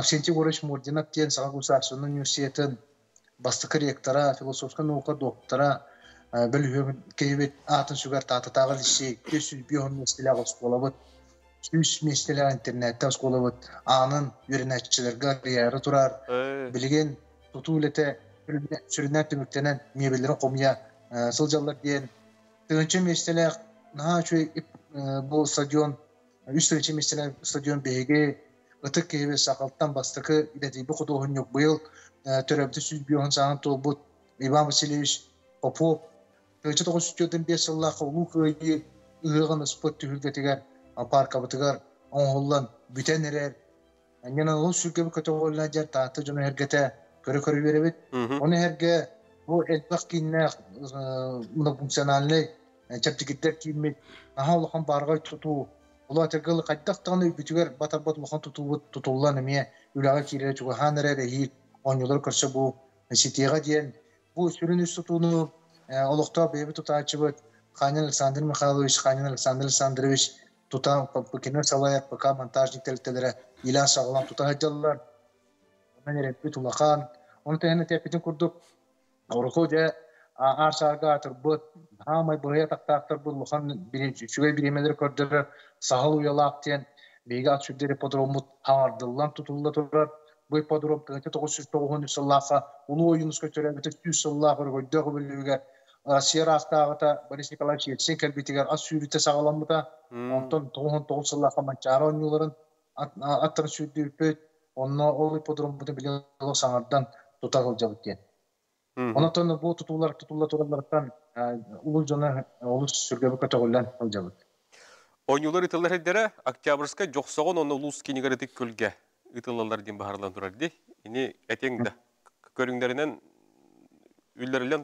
аксенти горыч мурдинат тиен сага гусарсынын университетин бастыкы ректора философска наука доктора бөлүгө кейбет атын сүгөр таатытагы лиси көсүз бион местелягы сколабыт үс местелер интернетте сколабыт анын үрүнәтчилерге карьера турар билген сүрүнәт диен местелер наha чүй бу стадион тыгынчы местелер стадион беге ытык кебе сакалттан бастыкы идетиби кудугун yok. Быйыл төрөбүтү сүз бион сагын толбут Иван Васильевич Попов тыгынчы тогуз жүз жөтөн беш жыллакы улуу кыйы ыгын спорт түгүлгетигер парка бытыгар оңоллан бүтен эрер ол жер тааты жона хергете көрө көрө беребит. Оны херге бу элбак кинне многофункциональный чаптикиттер киймит. Аха улахан барга туту. Ула тегел кайдактаны бүтүгөр батар бат улахан туту тутуллан эме үлага кире чуга ханере де хит оньолор көрсө бу ситига диен бу сүрүн тутууну олокто беби тутаачыбыт Ханин Александр Михайлович, Ханин Александр Александрович тута кино салаяк пока монтажник телтелере ила саглам тута хаджаллар мен репи тулахан он тәне тәпитен курдук. Орхо же арсарга турбут хамай быя тактактыр бул лухан чугай биремелер көрдөрөр сагыл уялак тен бега сүрдери подромут хардыллан тутулла турар бу ипподром тыгынчы тогуз жүз тогуз сыллаха улуу оюнус көтөрөбүтө жүз сыллах өргөйдө көбөлүгер Россия астагыта Борис Николаевич Ельцин келбитигер ас сүйрүтө сагаламбыта онтон тогуз тогуз сыллаха манчара ойнуларын аттыр сүйдүппөт онно ол ипподром буту биле саңардан тута кылжабыт диен Онотон бу тутуулар тутуулар туралардан улуу жана улус сүргөбү көтөгүллен кылжабыт Ойнулар ытылар эддере Октябрьска жоксогон оны улус кинигер этик көлге ытылалар дин этең да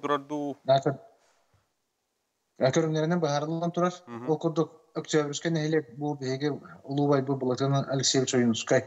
турарду. Турар. Октябрьска бу улуубай Алексеевич Оюнускай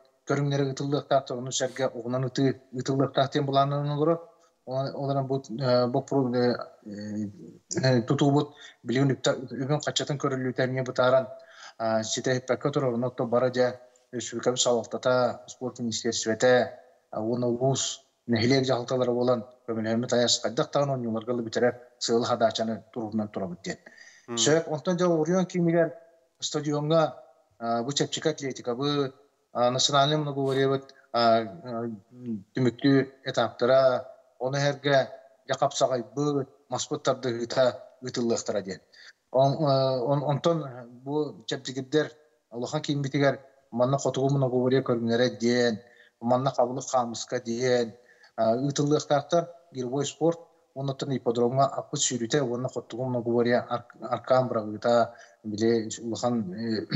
многоборье көрүңнөр ытылдыктаактыр уну серге угунан ыты ытылдыктаактен буланын олоро оларан бу бу тутуубут билигин үбүн качатын көрүлүүтэ эмне бутааран сите хиппекке турар нотто бара же республикабы салалтата спорт министерствете уну улус нехилег жалталары болан көмүнөмү таяс кайдактаган онюларга битере сыыл хадачаны турунан турабыт диет сөп онтон же урион кимигер стадионга бу чепчик атлетика бу национальный многоговоребыт түмүктүү этаптара оны herge якап сагайбыт маспыттарды ыта ытыллыктыра диен онтон бу чепчигиддер улахан кийимбитигер манна хотугу многоговорие көрүңнөрө диен манна кабылык камыска диен ытыллыктаактар гирбой спорт онотон ипподромга аппыт сүйрүте онна хотугу многоговорие аркан брагыта биле улахан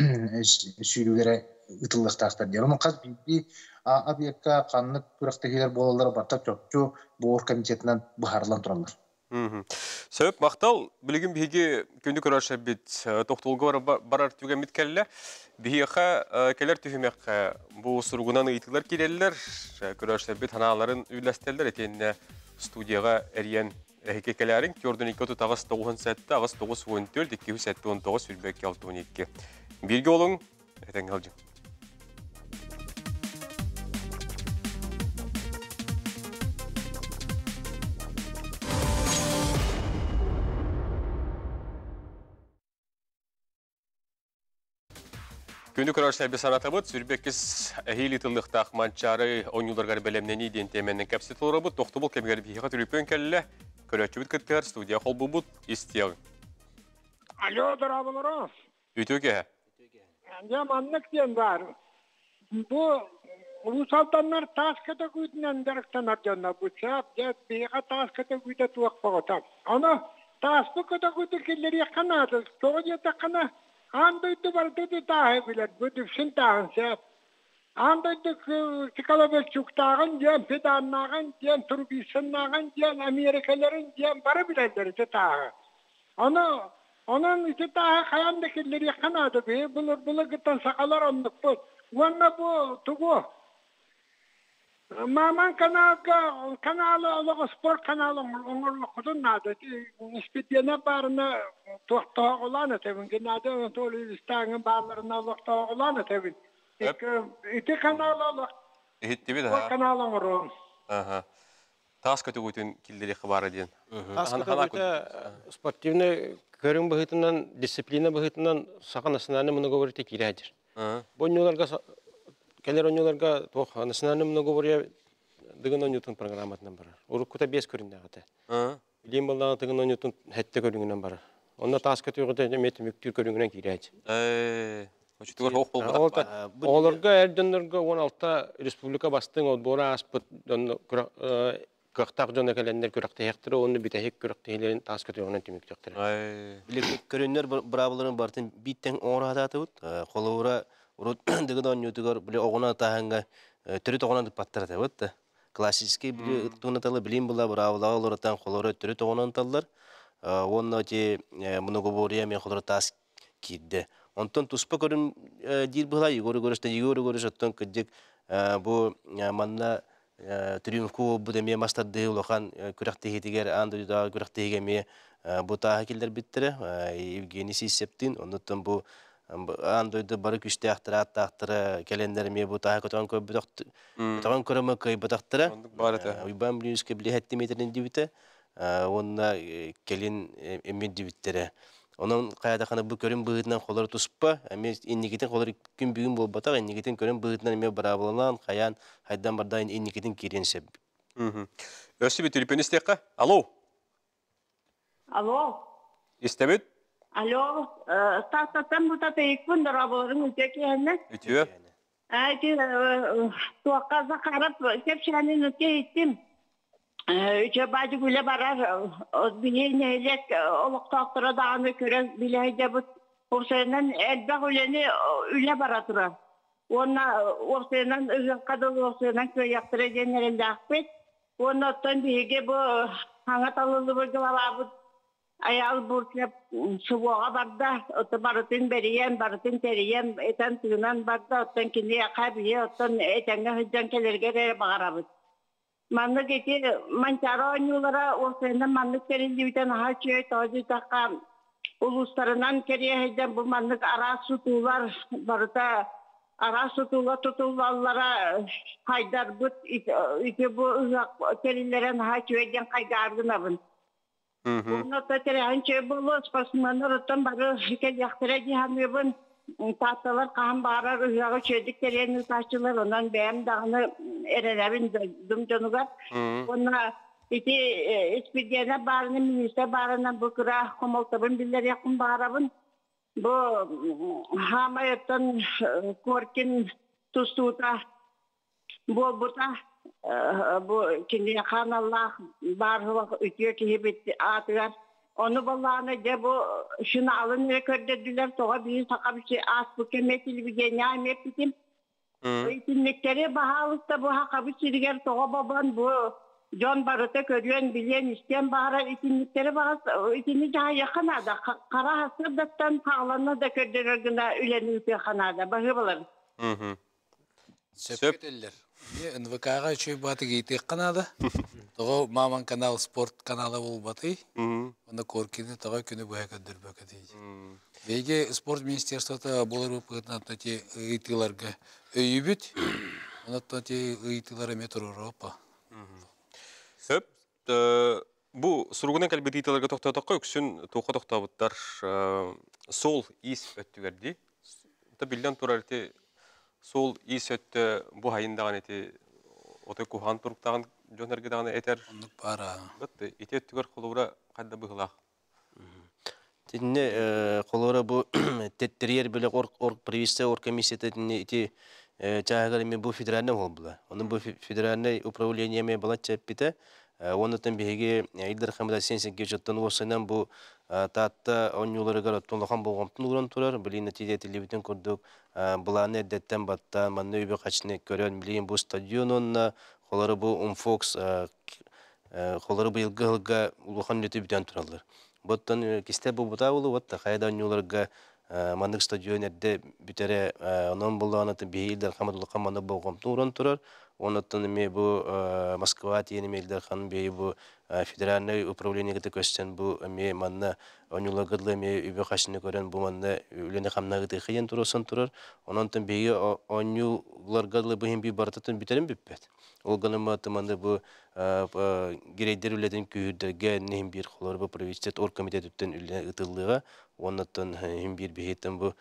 сүйрүгере ытыллыктаактар диен онун каз биби объектка канны күрактегилер болалар бартап чокчу боор комитетинен быхарылан туралар Сөп мақтал білігін бігі күнді көрәші бит. Тоқтылғы барар түген миткәлі. Бігі келер түхімеқ бұл сұрғынан ұйтылар келелер. Көрәші бит ханаларын үйләстелер етеніне студияға әрген әйке кәләрін. Көрдің 2 тағыз 9 сәтті, ағыз 9 14, 2 сәтті 19, үрбәк 6 12. Бірге олың, әтен Күнді көрәрші әбі санатабыт, сүрбеккіз әхейлі тылдықтақ манчары оңюларғар бәлемнені ден теменнен кәпсет олырабыт, тоқты бұл кәмігер бейіға түріпен кәлі, көрәтші бүт кіттігер студия қол бұл бұт, истияғы. Алло, дұрабылыры. Үті өке? Әнде маннық ден бар. Бұ ұлысалданлар тас кәті күйтінен дәріктен ардянна бұтсап, дәт бейға тас кәті күйті туақ бағытам. Ана тас бұл кәті күйті келері қанады, тоғы деді қана бүдүксін тағын сәп. Андойду Чикалабек чуктағын, ден педаннағын, ден турбисыннағын, ден Америкаларын, ден бары билерлер ите тағы. Оны, onun ite tағы қаяндакелері қанады бе, бұлы бұлы гыттан сақалар онлық бұл. Уанна бұл тугу. Маман каналга каналы олығы спорт каналы оңырлы құдын нады. Испедена барына тоқтағыланы тебін. Генады толы истаңын барларына тоқтағыланы тебін. Ити каналы олық. Ихитти бит Спорт каналы оңырын. Аха. Тас көтü көтün килдери хабары ден. спортивный көрүң быһытынан дисциплина быһытынан сака национальный многоговорите кирәдер. Бонноларга келер онноларга тох национальный многоговорие дыгын онютун программатынан бара. Уруккута бес көрүндө ата. Билим балдагы дыгын онютун хетте көрүнгөнөн бара. Онда тас көтөгөтө мет мүктүр көрүнгөнөн. Э, болду. Оларга эрденлерге 16 республика бастың ол бора аспыт кыктак жона келендер күрәкте хектер оны тас. Билек бартын биттен оңра урут дыгыдан нютугар биле огона таханга төрү тогонан паттар табыт. Классический биле тунаталы билим була бравлага олоротан холовра төрү тогонан таллар. Онно те многобория мен холовра тас кидде. Онтон туспа көрүн дир была югору көрөстө югору көрөс оттон кыдык бу манна триумфку бу деме мастарды улахан күрәхте хитигер анды да күрәхте хигеме бу таа килдер биттере Евгений Сисептин онтон бу андойды бары күште ахтыра аттахтыра келендер ме бу таа котон көй бутак котон көрөмө көй уйбан блюске биле хетти метрин дибите онна келин эми дибиттере Онун каяда хана бу көрүн быгытынан холор туспа, эми иннигитин холор күн бүгүн болбатак, иннигитин көрүн быгытынан эме барабылынан, каян хайдан бардайын иннигитин кирен сеп. Өсі бі телефон істеққа? Алло, Алло, істебет? Алло, стартаттан бұта тейікпін дұрабылырың өте кейінне. Үтіе? Әйті туаққаза қарап кепшіләнен өте еттім. Барар, нейлек олық тақтыра дағаны көрен бұт. Әлбәқ үле бара тұра. Онна осыйынан үзін қадыл осыйынан көй яқтыра денерінде ақпет. Онна оттан биге бұ хаңа талылы бұлды бала аял буртлеп субоға барда, оты барытын бериен, барытын териен, этен тыгынан барда, оттан кинди яқа бие, оттан этенге хүджан келерге бағарабыт. Манны кети манчара ойнулара осында манны керинди битен аха чөй тоожу такка улустарынан керие хейден бу маннык ара сутуулар барыта ара сутуула тутулаллара хайдар бут ити бу ызак керилерен аха чөйден. Унота тере анче болу спортсменнер оттан бары кел яктыра дихамыбын Таhtаlar kahan bağırar, ızağı çöydük tereğini taşçılar, ondan beğen dağını erelerin düm canıgar. Ona iti hiçbir yerine bağırını ministe bağırına bu kıra komoltabın biller yakın bağırabın. Bu hamayattan korkin tustuta bu buta bu kendi yakan Allah bağırı ütüyor ki hep atıgar. Onu ballarına de bu şunu alın ne kördediler soğa bir saka bir şey az bu kemetili bir genel hep bizim. Eğitimlikleri bahalıkta bu haka bir sirger soğa baban bu John Barut'a görüyen bilen isteyen bahara eğitimlikleri bahası eğitimlik daha yakın ada. Kara hasır dattan sağlanma da kördediler gına üleni üpü kanada. Bahı balar. Сөп келдер. НВК-га чөй баты кейтек канады. Того маман канал спорт каналы бол баты. Онда коркины того күні бұя көдір бөкі дейді. Беге спорт министерствота болар өпігітін атнати ыйтыларға өйібіт. Онаттати ыйтылары метр Европа. Сөп, бұ сұруғынан кәлбет италарға тоқтатаққа өксін тоққа тоқтабыттар сол ис өттігерді. Та білден тұрарты сол ис өтті бұ хайындаған еті отой кухан тұруқтаған жөнерге дағаны әтер Ондық бара. бітті. Ите өттігер қолуыра қадда бұғылақ. Тинне колора бу теттериер биле орг орг привисте орг комиссия тинне ити чаагар эми бу федеральный хол була. Оны бу федеральный управление ме бала чеппите. Оны тен биге Илдар Хамда сенсен жоттон осынан бу таатта онюларыгар оттолохан болгомтун уран турар. Билин нәтиҗә телевиден күрдүк. Буланы деттен батта манны үбе качны көрөн билин бу стадиононна холары бу Умфокс холары быйылгы хылга улухан нөтү бүтән туралар. Боттан кисте бу бута улу вот хайда нюларга мандык стадион эрде бүтере онон булганы бейилдер хамадулла хаманы болгом туран турар. Онотон эми бу Москва тиени мелдер хан бей бу федеральный управление көстен бу эми манна онюлагыдлы эми үбө кашыны көрөн бу манна үлене хамна гыты хыян турусан турар. Ононтон бейи онюларгадлы бу би бартатын битерем биппет. Ол ганыма тыманды бу герейдер үледен күйірдерге нехим бир холор бу правительствет оргкомитеттен үле ытыллыга оннотон хим бир бихеттен бу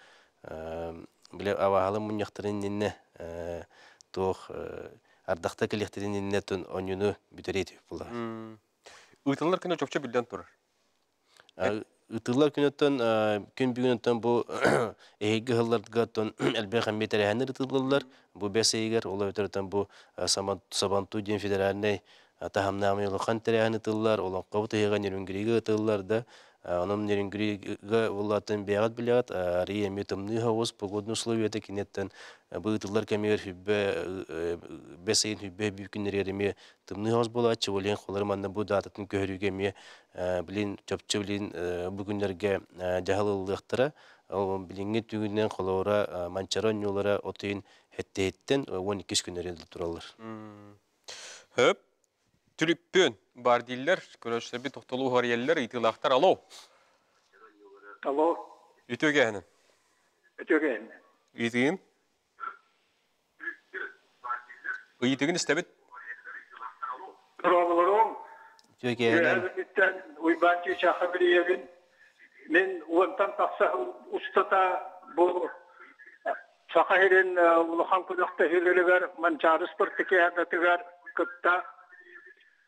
биле авахалы муньяктарын нинне тох ардахта келехтерин нинне тон онюну бүтерет була. Үйталар кіне чөпче білден тұрар. Ытылар күнөттөн күн бүгүнөттөн бу эйги хылларга тон элбе хамметер ханыр ытыллар бу бес эйгер ола өтөртөн бу сабанту ден федеральный тахамнамы лохан теряны тыллар олон кабыт эйган юнгриге тыллар да Onun нерингрига улатын бягат билят, рия метымны хавус погодные условия кинеттен быйтылар кемер хүббе бесейин хүббе бүкүннереме тымны хавус болат, чеволен холар манна бу дататын көрүгө ме билин чөпчө билин бүгүннерге жахалылыктыра ол билинги түгүнен холора манчара оннюлара отыйын хеттееттен 12 күннер туралар. Хөп, түліппен бар дейлер, көрөшілер бі тоқталу ғар елілер, итылақтар, алло, Алло, үтөге әнін. өтөген. Үйтігін? Үйтігін істебет? Тұралыларым, Төгенен Әлбеттен уйбанчы шақы. Мен уантан тақса ұстата бұл кытта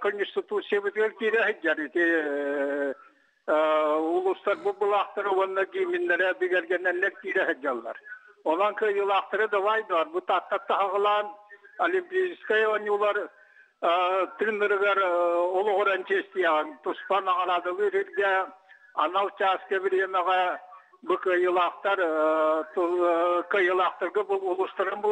конституция бутыгар кире хаджар ити улустар бу булактыры онна гейминнере бигергеннер кире хаджаллар Olan köy yılakları da var. Bu tatlatta hağılan Olimpiyskaya oynuyorlar. Trinlerger olu oran çestiyan. Tuspan ağladı verirge. Anal çaske bir yemeğe bu köy yılaklar köy yılakları bu ulusların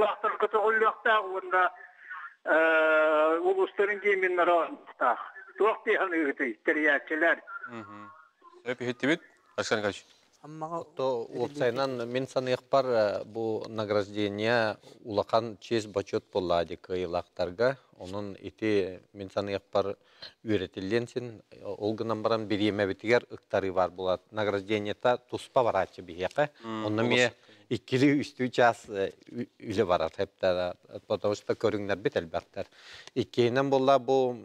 onda ulusların giyminleri oynuyorlar. Tuğ diyen ürütü, teriyatçılar. Höp, үттебет, Ашқан қач. Аммаға То улсайнан мен саныйықпар бу награждение улахан честь бачет боллади кыйлактарга. Onun ити мен саныйықпар үйретиленсин. Ол гынан баран bir еме битигер ыктары бар булат. Награждениета туспа барачы бияка. Онны ме иккили үстү час үле барат хепта. Потому что көрүңнөр бит элбаттар. Иккейнен болла бу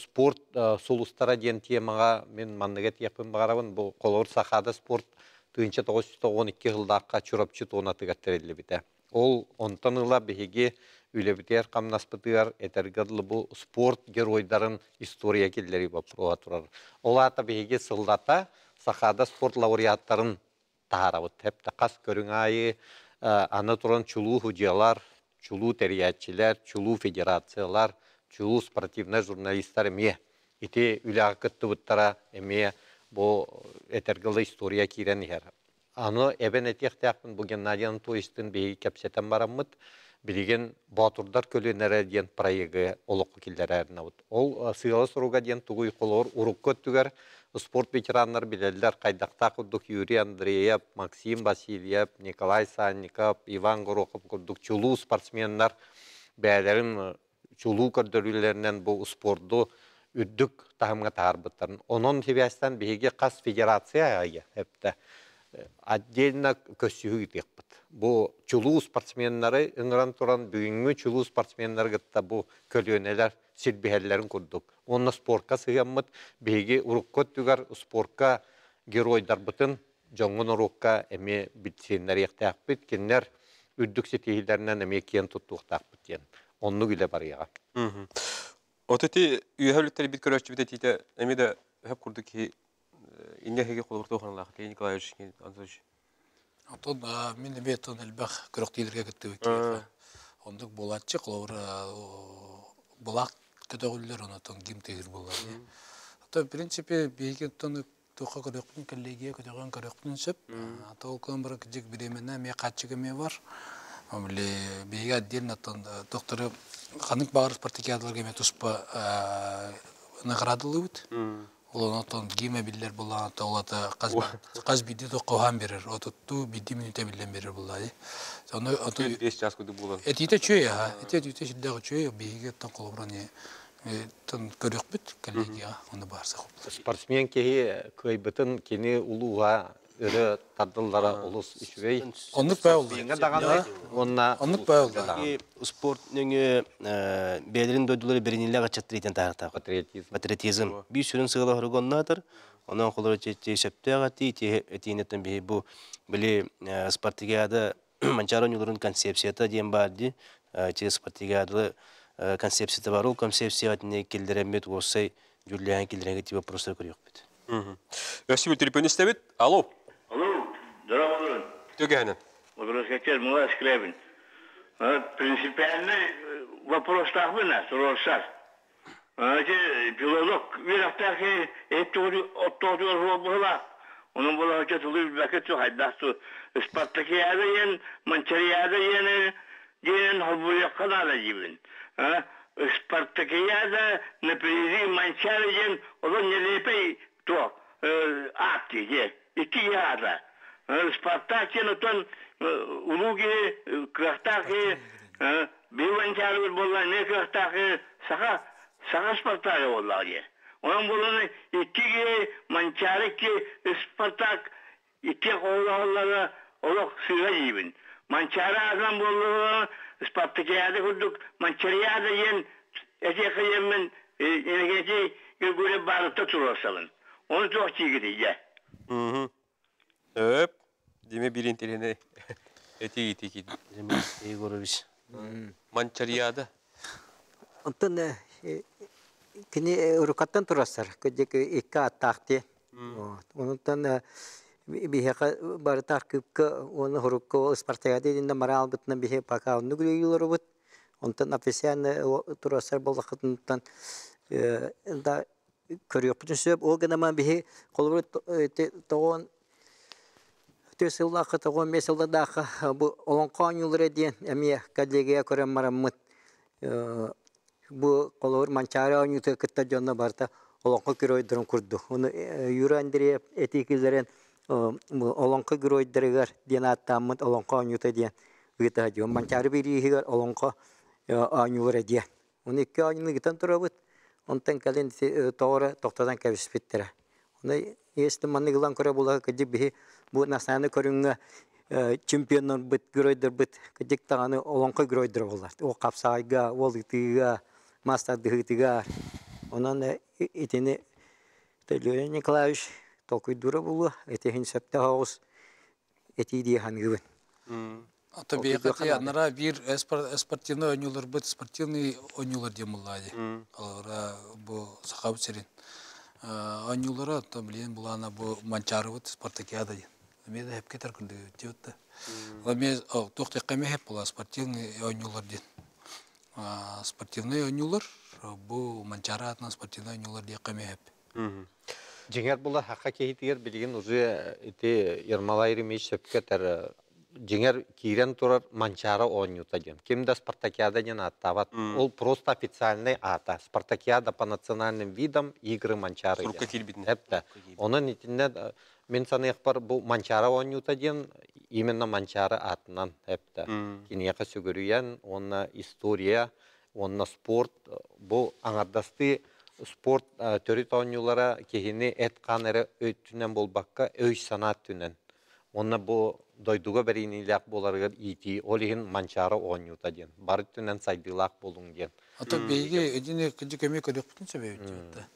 спорт сулустара ден темага мен мандыгет япын барабын бу колор сахада спорт тыынча 912 жылдаққа чурапчы туына тыгаттырелли бите. Ол онтан ыла беһиги үлебитер камнаспытыар этергадлы бу спорт геройдарын история келлери бапруа турар. Ол ата сылдата сахада спорт лауреаттарын таарабыт. Хепте кас көрүң айы аны туран чулуу худиялар, чулуу териятчилер, чулуу федерациялар, чулуу спортивный журналисттар эме ити үлага кыттыбыттара эме бу этергылы история кирен ихер. Аны эбен этехтяқпын бу Геннадий Анатольевичтин бейі кепсетен бараммыт, билеген батурдар көлөнәрі ден проегі олыққы келдері Ол сыйалы сұруға ден тугуй қолор урук көттүгер спорт ветерандар билелдер кайдакта курдук Юрий Андреев, Максим Васильев, Николай Санников, Иван Горохов курдук чулуу спортсменнар бәлерин чулуу көрдөрүлеринен бу спорту үддік тахымға тағарбыттарын. Онон себястан беге қас федерация айы отдельно көсігі кетпіт. Бұл чулуу спортсменнары ыңыран туран бүгінгі чулуу спортсменнар гытта бұл көлөнелер силбихеллерин курдук. Онна спортка сыгаммыт беге уруккот түгар спортка геройдар бытын жоңгун урукка эме битсеннер яктаакпыт кеннер үддік сетихилеринен эме кен туттуктаакпыт кен. Онну күле барыяга. Отети үйәліктер бит көрәшті бит әтейті, әме де хөп күрді ки инне хеге қолырты оқанлақ, Леонид Николаевич Антонович. Антон, мен бетон элбах көрөктейлерге кетті өкке. Ондық болатчы, қолауыр бұлақ көтөгүллер онотон ким тегир болар. То в принципе бейген тоны тоқа көрөктүн коллегия көтөгөн кижик биремене ме катчыгы ме бар. Омле бейге отдельно тон докторы ханык багыр спартакиадаларга ме туспа наградылыбыт. Ол онотон гиме биллер каз каз биди то кохан берер. Отутту биди минуте билен берер буллады. Соны ото Бес час. Этите чөй, а, эти чөй, бейге тон көрөк бит, коллегия, оны барса хоп. Спортсмен көйбытын кени улуға өрі тардыллара улус ишвей. Онлык бай oldu. Бейінге дағаны, онна... Онлык бай. И спорт нөңө бәдерин дойдулары бериниле гачаттыр итен тагыта. Патриотизм. Патриотизм. Би сүрүн сыгыла хоргоннатыр. Онан колору че шептегати те этинетен би бу били спартакиада манчаро нюлурун концепцията дем барди. Че спартакиада концепцията бар. Ол концепцияға не келдеремет осай жүрлеген келдеренге тип вопростар көрөк бит. Өсі біл телефон істебет. Алло, Алло, здорово, төге әнін. вопрос хотел, мы скребин. Принципиальный э, вопрос так бы нас, Росас. Эти филолог, вирахтаки, это оттоотуар была. Onun bu hake tulu bir vakit çok haydastı. Ispartakiyada yen, mançariyada yen, yen hobuya kanala gibin. Ispartakiyada ne prizi mançarı yen, o da ne lepey to akti ye. İki yada. Ispartakiyen otan ulugi, kıhtaki, bir mançarı bir bolla ne kıhtaki, saka, saka Ispartakya bolla ye. Onun bulunu iki mançarı ki Ispartak iki koğulları oluk sıra yibin. Mançarı azam bulunu Ispartakiyada kurduk. Mançariyada yen ete kıyımın enegeci gülgüle barıta turursalın. Onu Dime bir interene eti iti ki. İyi görürüz. Mançariyada. Онтон кини урукаттан турастар көдек икка аттаахти онтон бихека барытар кыпка оны хурукко спартагаде динде марал битна бихе пока онну онтон турастар болдакытынтан да сөп ол гана бихе колбур тогон төсыллакы тогон месылдадакы бу олонкоон юлуре диен эмие коллегия көрөн мараммыт бу колор манчара онюты кытта жонна барта киройдырыгар диен аттаммыт олонко онюты диен. Гыта жон гылан көрі бұлағы кәдік бихи бу насаны көріңі чемпионнор бит гройдер бит кәдік тағаны олонко гройдер болар. О қапсайга, ол итига, мастер дыгытыгар. Онан итини Леонид Николаевич толкуй дура булу, этехин сәпті хауыз эти дихан гыбын. Ата бейхати анара бир спортивный ойнулар бит, спортивный ойнулар демуллади. Алара бу сахаб серин. Ойнулара ата билен булана бу манчары бит спартакиада. Мен хеп кетер күнде тиотта. Ла мен тохты кеме хеп була спортивный ойнулар ди. Спортивный ойнулар бу манчары атна спортивный ойнулар ди кеме хеп. Жеңер була хакка кейтигер билген узе ити Ермалайры меш сөпкетер жеңер кирен турар манчара онюта ден. Кимда спартакиада ден аттават. Ол просто официальный ата. Спартакиада по национальным видам игры манчары. Сурка килбитин. Хепта. Onun итинне мен саныйық бар бұл манчара онюта ден именно манчара атынан хепта. Кинеқа сүгірүйен, онна история, онна спорт, бұл аңардасты спорт төрі тоонюлара кехини эт канары өттүнен болбакка өй санат түнен. Онна бу дойдуга беринилак боларыгар ити олихин манчара онюта ден. Бары түнен сайдылак болуң ден. Ата бейге эдине кыжы көмө көрөк бүтүн себеби жутта.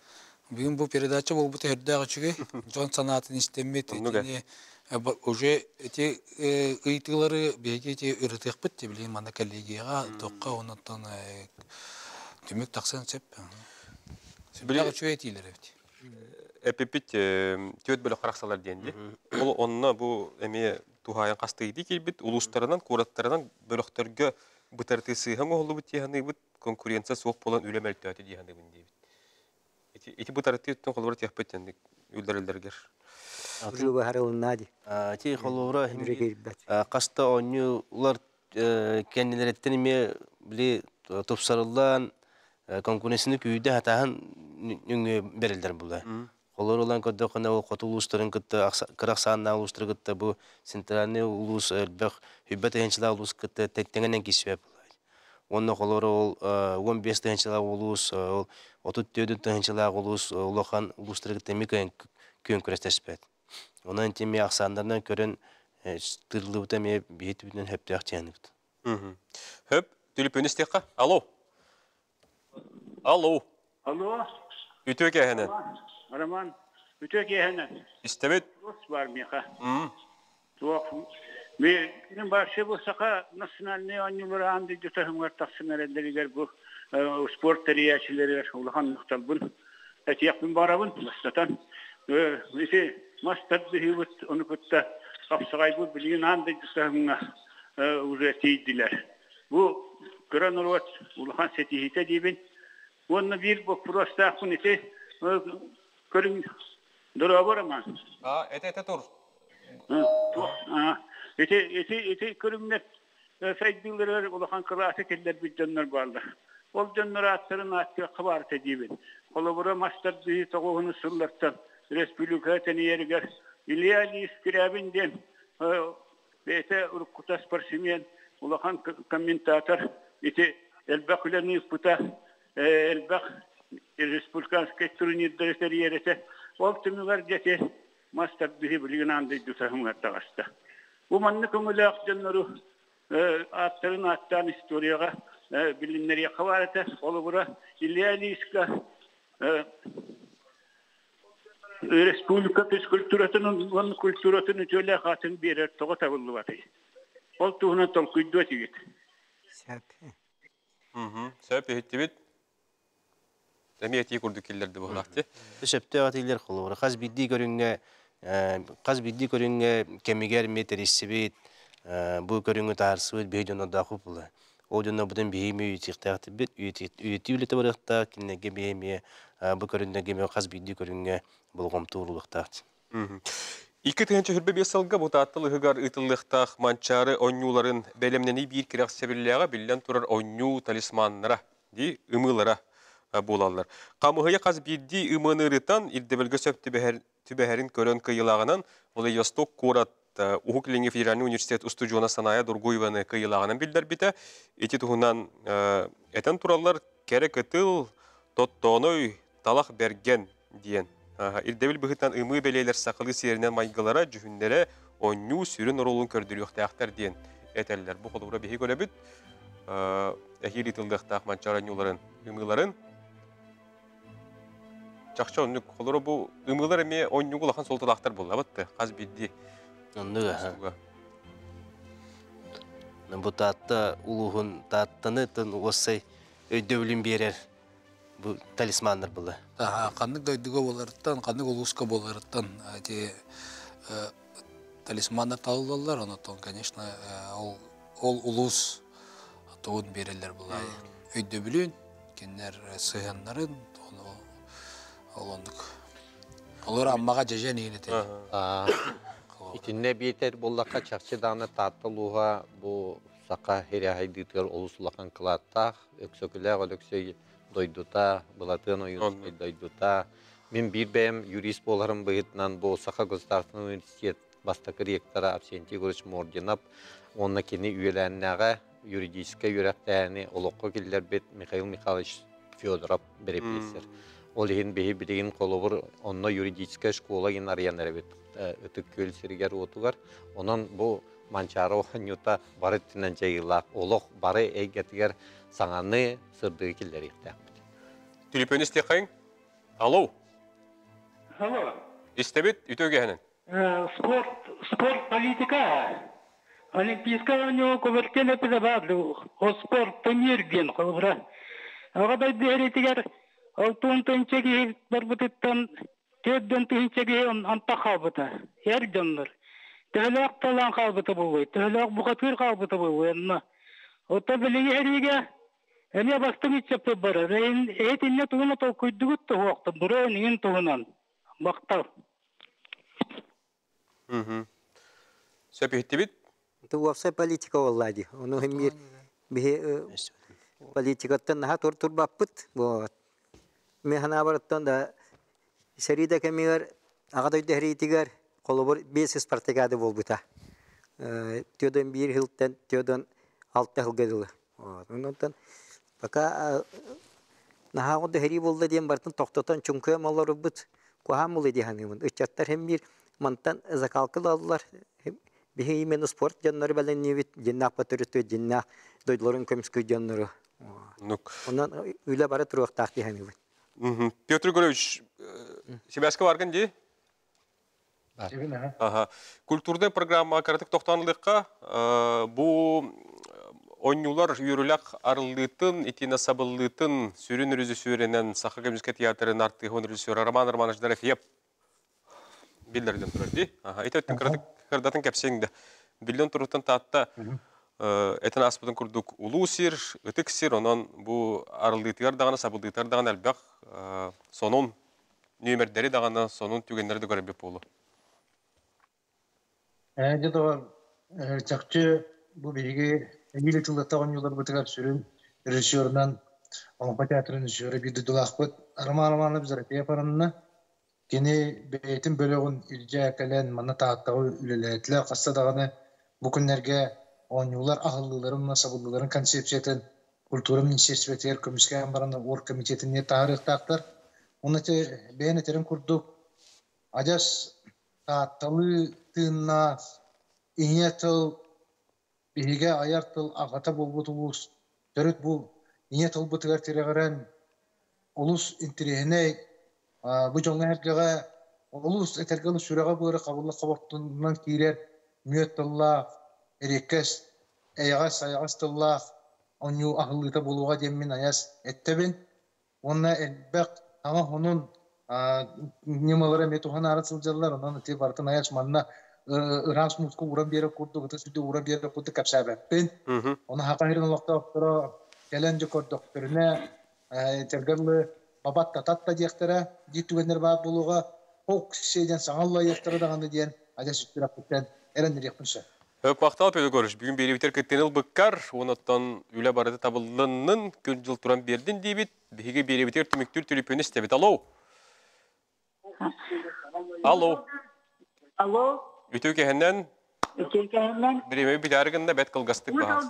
Бүгүн бу передача болбут эрдагы чүгө жон санатын уже эти ыйтылары бейге эти ырытыкпыт деп билем ана коллегияга токка онотон түмөк таксан сеп. Себеби чүгө этилер эбит. Эпипит төт. Ол бу эме тухайын кастыйды келбит улустарынан кураттарынан бөлөктөргө бытарты сыйхан оолу бут яханы бут конкуренция соқ болан. Эти эти бытарты тон колбар тяппет тендик үлдерлергер. Рыба харылнади. Ти холовра Үрегейбет. каста онюлар кеннелереттен ме били топсарылдан конкуренсini күйді хатахан нүңе берилдер булар. Холор улан көдө кана ол санна улустар кытта бу центральный улус элбек хүббет энчила улус кытта тектеңенен кисвеп. Онно холор ол 15 тенчила улус ол 34 тенчила улус улахан улустар кытта микен көн күрестеспет. Онан теми аксандардан көрөн тырлыбыта ме бүтүн хептек тяныкт. Хөп, түлүп өнүстекка. Алло. Алло. Алло, Үтө кәһенен. Роман, үтө кehenen. Истебет. Рус бар меха. М. Туак. Мен баршы болсака национальный bu spor teriyatçileri улахан. Этияк бин барабын. Isi mastar дихибут onu kutta капсагай бу билген андай дисахыңа уже тийдилер. Бу көрөн урот улахан сетихите дибин. Онна бир бу просто акунете көрүн дөрө бараман. А, эте эте тур. Эти эти эти көрүмнәр фәйдилер улахан кыраты келдер бит жоннор барды. Ол жоннор аттырын атты кыбар тедибин. Колобура мастер ди тогуны сылларта республика тенерге Илья Скрябин ден бете уркута спортсмен улахан комментатор эти элбакулерни пута элбак республиканский турнир директоры Ол түмүгөр жете мастер ди билген андай дутахым аттагаста. Бу манны көңүлөк жоннору аттарын аттан историяға билиннерге кабарата олугура Ильялиска республика физкультуратын он культуратын үтөлө хатын берер тога табылды баты. Ол туһуна толкуйду тигит. Мгм. Сөп ehtibbit. Дәмиәти күрдүк киллерде бу хакты. Шепте атыйлар холора. Хаз бидди көрүнгө каз бидди көрүнгө кемигер метрисибит бу көрүнгө тарсыбыт бейден. Одына будан бейми үтиктәкти бит үти үлете баракта кинеге бейми бу көрүнгө геме хаз бидди көрүнгө болгом туурулукта. Мгм. Ике тыгынчы хүрбе бес салга бу таттыл ыгар ытыллыктах манчары оннюларын белемнени бир кирак себиллега биллен турар онню талисманнара ди ымылара булалар. Камыгыя каз бидди ымынырытан ирдебелге сөп түбәһәрин көрөн кыйылагынан Владивосток Курат Ухуклинге федеральный университет устужуна саная Дургуеваны кыйылагынан билдер бите. Эти туһунан этен тураллар керек ытыл тоттоной талах берген диен. Ирдебил быһытан ымы белейлер сакылы серинен майгылара жүһүннере онню сүрүн оролун көрдүрүктәктер диен. Этеллер бу холура бихи көрөбүт. Эхири тылдыктак манчаранюларын ымыларын Чакча оннук холоро бу ымылар эме оннук улахан солталактар болла батты. Каз бидди. Ондуга. Бу татта улуһун таттаны тын уоссай өйдөбүлүн берер. Бу талисмандар. Аха, каннык дойдуга боларыттан, каннык улуска боларыттан, эти талисмандар талылалар, онотон, конечно, ол ол улус тоғын берелер бұлай. Өйдөбүлүн, кеннер сыйганнарын, ол ондук. Олар аммага жежен ийнете. Итинне битер боллакка чакчы даны таттылууга бу сака херяхайдытыр олусулахан кылаттах, өксөкүлэг өлөксөй дойдута, былатын ойын дойдута. Мен бир бәм юрист боларым быйытынан бу сака государственный университет бастакы ректора Абсентий Гурыч Мординап, онна кені үйеләннәгә юридическа юрәктәне олоққа келдер бет Михаил Михайлович Федоров берепесер. Ол ен бейі білеген қолыбыр онна юридическа школа ен арьянары бет өтік көл сергер отугар. Онан бұл манчары оғанюта бары тінен жайылақ, олық бары әйгетігер саңаны сырдығы келдер ектәк. Телефон истекайын? Алло, Алло. истебет үтөге хәнен. Э, Спорт, спорт политика. Олимпийская у него ковертен это бадлу. О спорт турнирген холбра. Ага дээритигер алтын төнчеги бар бутыттан төддөн төнчеги он анта халбыта. Ер жоннор. Төлөк талан халбыта болбой. Төлөк бухатыр халбыта болбой. Анна. Ота билеги эриге Эне бастың ичеп бар. Эйн этинне тугуна тол күйдүгүт то вакыт. Бурын ин тугунан. Мактал. Мгм. Сөп ehtibbit. Это вообще политика воллади. Оно мир бе политикаттан наха тур тур баппыт. Вот. Механа бараттан да шерида кемигер агада дехритигер колобор бес спартакиада болбута. Төдөн бир хилтен төдөн алты хилгедилы. Вот. Онтан пока наха год дехри болду диен бартын токтотон чүнкө маллар бут. Куһам булы диханымын. Үчаттар hem bir мантан закалкыл аллар. Бихи именно спорт жаннары белән нивит жиннак батырыты жиннак дойдларын көмскө жаннары. Нук. Онан үйле бара турук тахти ханыбы. Мгм. Петр Григорьевич, Себяска барган ди? Тегин, аха. Ага. Культурда программа каратык тоқтанылыққа бу ойнулар үйрілік арылытын, итина сабылытын сүрін режиссерінен Саха Кеміске театрын арты он режиссер Роман Романович Дорофеев ди. Аха, ит өттен кырдык кырдатын кепсеңде. Биллион туруттан таатта этен аспытын курдук улусир, ытыксир, онон бу арылдытыгар дагана, сабылдытыгар дагана әлбәк сонун нөмердери дагана, сонун түгеннери де көрбеп болу. Әйді доғар, чақчы бұл береге әйелі тылдаттаған yollar бұтығар сүрін режиссерынан Олимпа театрын режиссері биді дұлақ бұт. Арма-арманы біз әрпе апаранына кені бейтін бөлігін үлже әкәлен мана тағаттағы үлеләтілер қастадағаны бұл күнлерге оңюлар ақыллыларын, сабыллыларын концепциятын культура министерстветер көміске амбараны ор комитетіне тарих тақтар. Оны те бәйін етерін күрдік. Ажас таатталы тыынна иңе тыл биһиге аяр тыл агата болбутубуз төрөт бу иңе тыл бутыгар тирегерен улус интерехине бу жоңга хергеге улус этергелы сүрага буыры кабылы кабактынан кирер мүөт тылла эреккес эягас аягас тылла оню ахылыта болуга деммин аяс эттебин онна элбек ама хонун немалары метухан арасыл жаллар онан те бартын аяч манна ырас муску уран бере курду гыты сүдү уран бере курду капсабаппин оны хака хирин локта октора келен жо кордок төрүнө тергелы бабат тататта диектера дитүгенер баа болуга ок сейден саңалла яктара даганы диен сүттүрак биттен эрен диекпинсе Хөк вақтал пөді көріш. Бүгін бері бітер кеттен бұққар, оныттан үлі барады табылынның күн жыл туран бердін дейбіт, бігі бері бітер түміктір түліпені істебет. Алло? Алло? Алло, Үтеу кәхіннен ülkemden біреме бітәрігінде бәт қылғастық бағас.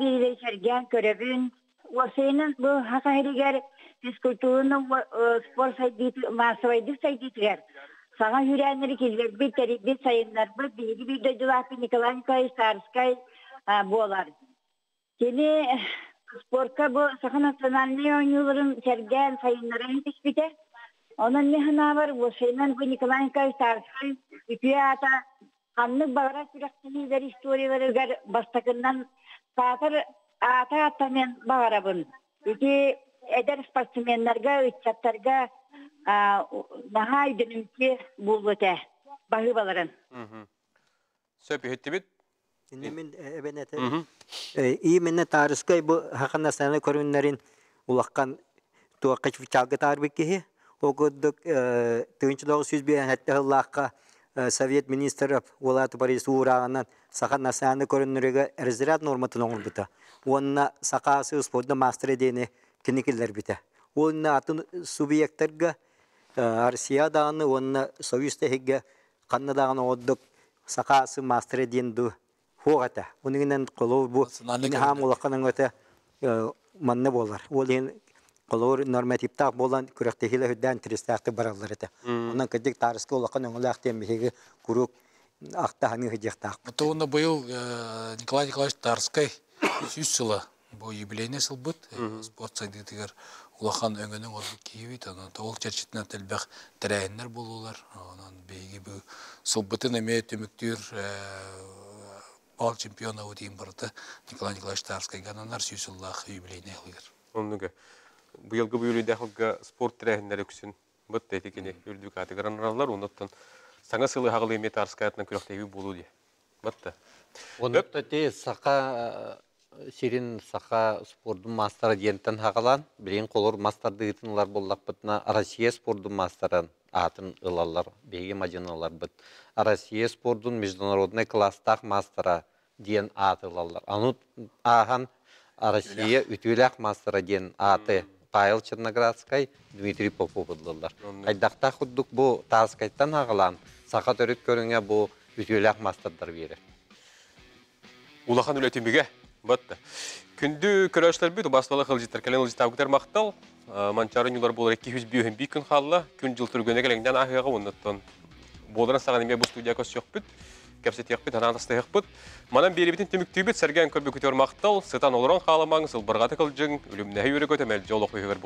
bir sergen körevün. O senin bu hakayriger fizkulturunu spor sayditi, masvaydı sayditiler. Sana yürenleri kilver bir teri bir sayınlar. Bir bir bir de Culapi Nikolay Nikолай Старскай boğalar. Yeni sporka bu sakın nasyonalli oyuncuların sergen sayınları hiç biter. Onun ne hana var bu şeyden bu Nikolay Nikолай Старскай ütüye ata kanlı bağıra sürekli der istoriyaları gar bastakından satır ata atamen bağırabın. Iki eder sportsmenlerga, ütçatlarga daha dönümki bulgute bahıbaların. Сөп үхетті бит? Инемен эбенете. И менне тарыскай бу хакана саны көрүннәрин улаккан туаккач вичалга тарбикки. Огоддук тыынчылыгы сүз бен хәтта Аллахка Совет министров Улат Борис Урагынан сахан насаны көрүннөргө разряд норматын оңулбута. Онна сакасы спорда мастер дене киникиллер бите. Онна атын субъекттерге Россия даганы онна Союз техиге канна даганы оддук сакасы мастер денду хугата. Унигинен колу бу хам улакканын өтө манны болар. Ол ен колор нормативтак болан күрәктехиле хүдән тристакты баралар эте. Онан кедик тарыскы улаккан оңлактен биһиге курук акта хами хидяктак. Бутуында быйыл э, Николай Николаевич 100 жылы бу юбилейне сылбыт спорт сайдыгар улахан өңөнүң олу кийбит анан ол черчитинен телбек терәйиннер болулар анан бейги бу сылбытын эме төмүктүр бал чемпиона удиин барды Николай Николаевич Тарскай гананар 100 жыллах юбилейне кылгар. Оннуга. Быйылгы бу үлүдә хылга спорт тирәһендәре күсен быт тәтикене үрдү категориялар, оннан саңа сылы хагылы метарскаятна күрәктәби булу ди. Бытта. Онытта те сақа сирин сақа спордун мастера диентен хағалан, бірен қолор мастер дыйтынлар боллақ бітна Россия спордун мастерын атын ылалар, беге мажиналар бит. Россия спордун международный класстақ мастера диен аты ылалар. Аны ахан Россия ütүләк мастера диен аты Павел Черноградскай, Дмитрий Попов ыдылар. Айдақта құддық бұл таскайттан ағылан, сақа төрет көріңе бұл ütүләк мастердар берер. Улахан үлетимиге батта. Күндү көрөшлөр бит басталы кылжыттар келен ылжытабыктар мактал. Манчарын юлар болар 200 бүйөн бий күн халла. Күн жыл түргөнө келеңден ахыга оннотон. Боларын саган эме бу студия кос жок бит. Кепсет як бит, анан тастык бит. Манан бери битин түмүктүү бит сәргән көрбү көтөр мактал. Сытан олорон халамаң сыл быргаты кылжың. Үлүм нәһи үрө көтөмел жолок үйгөр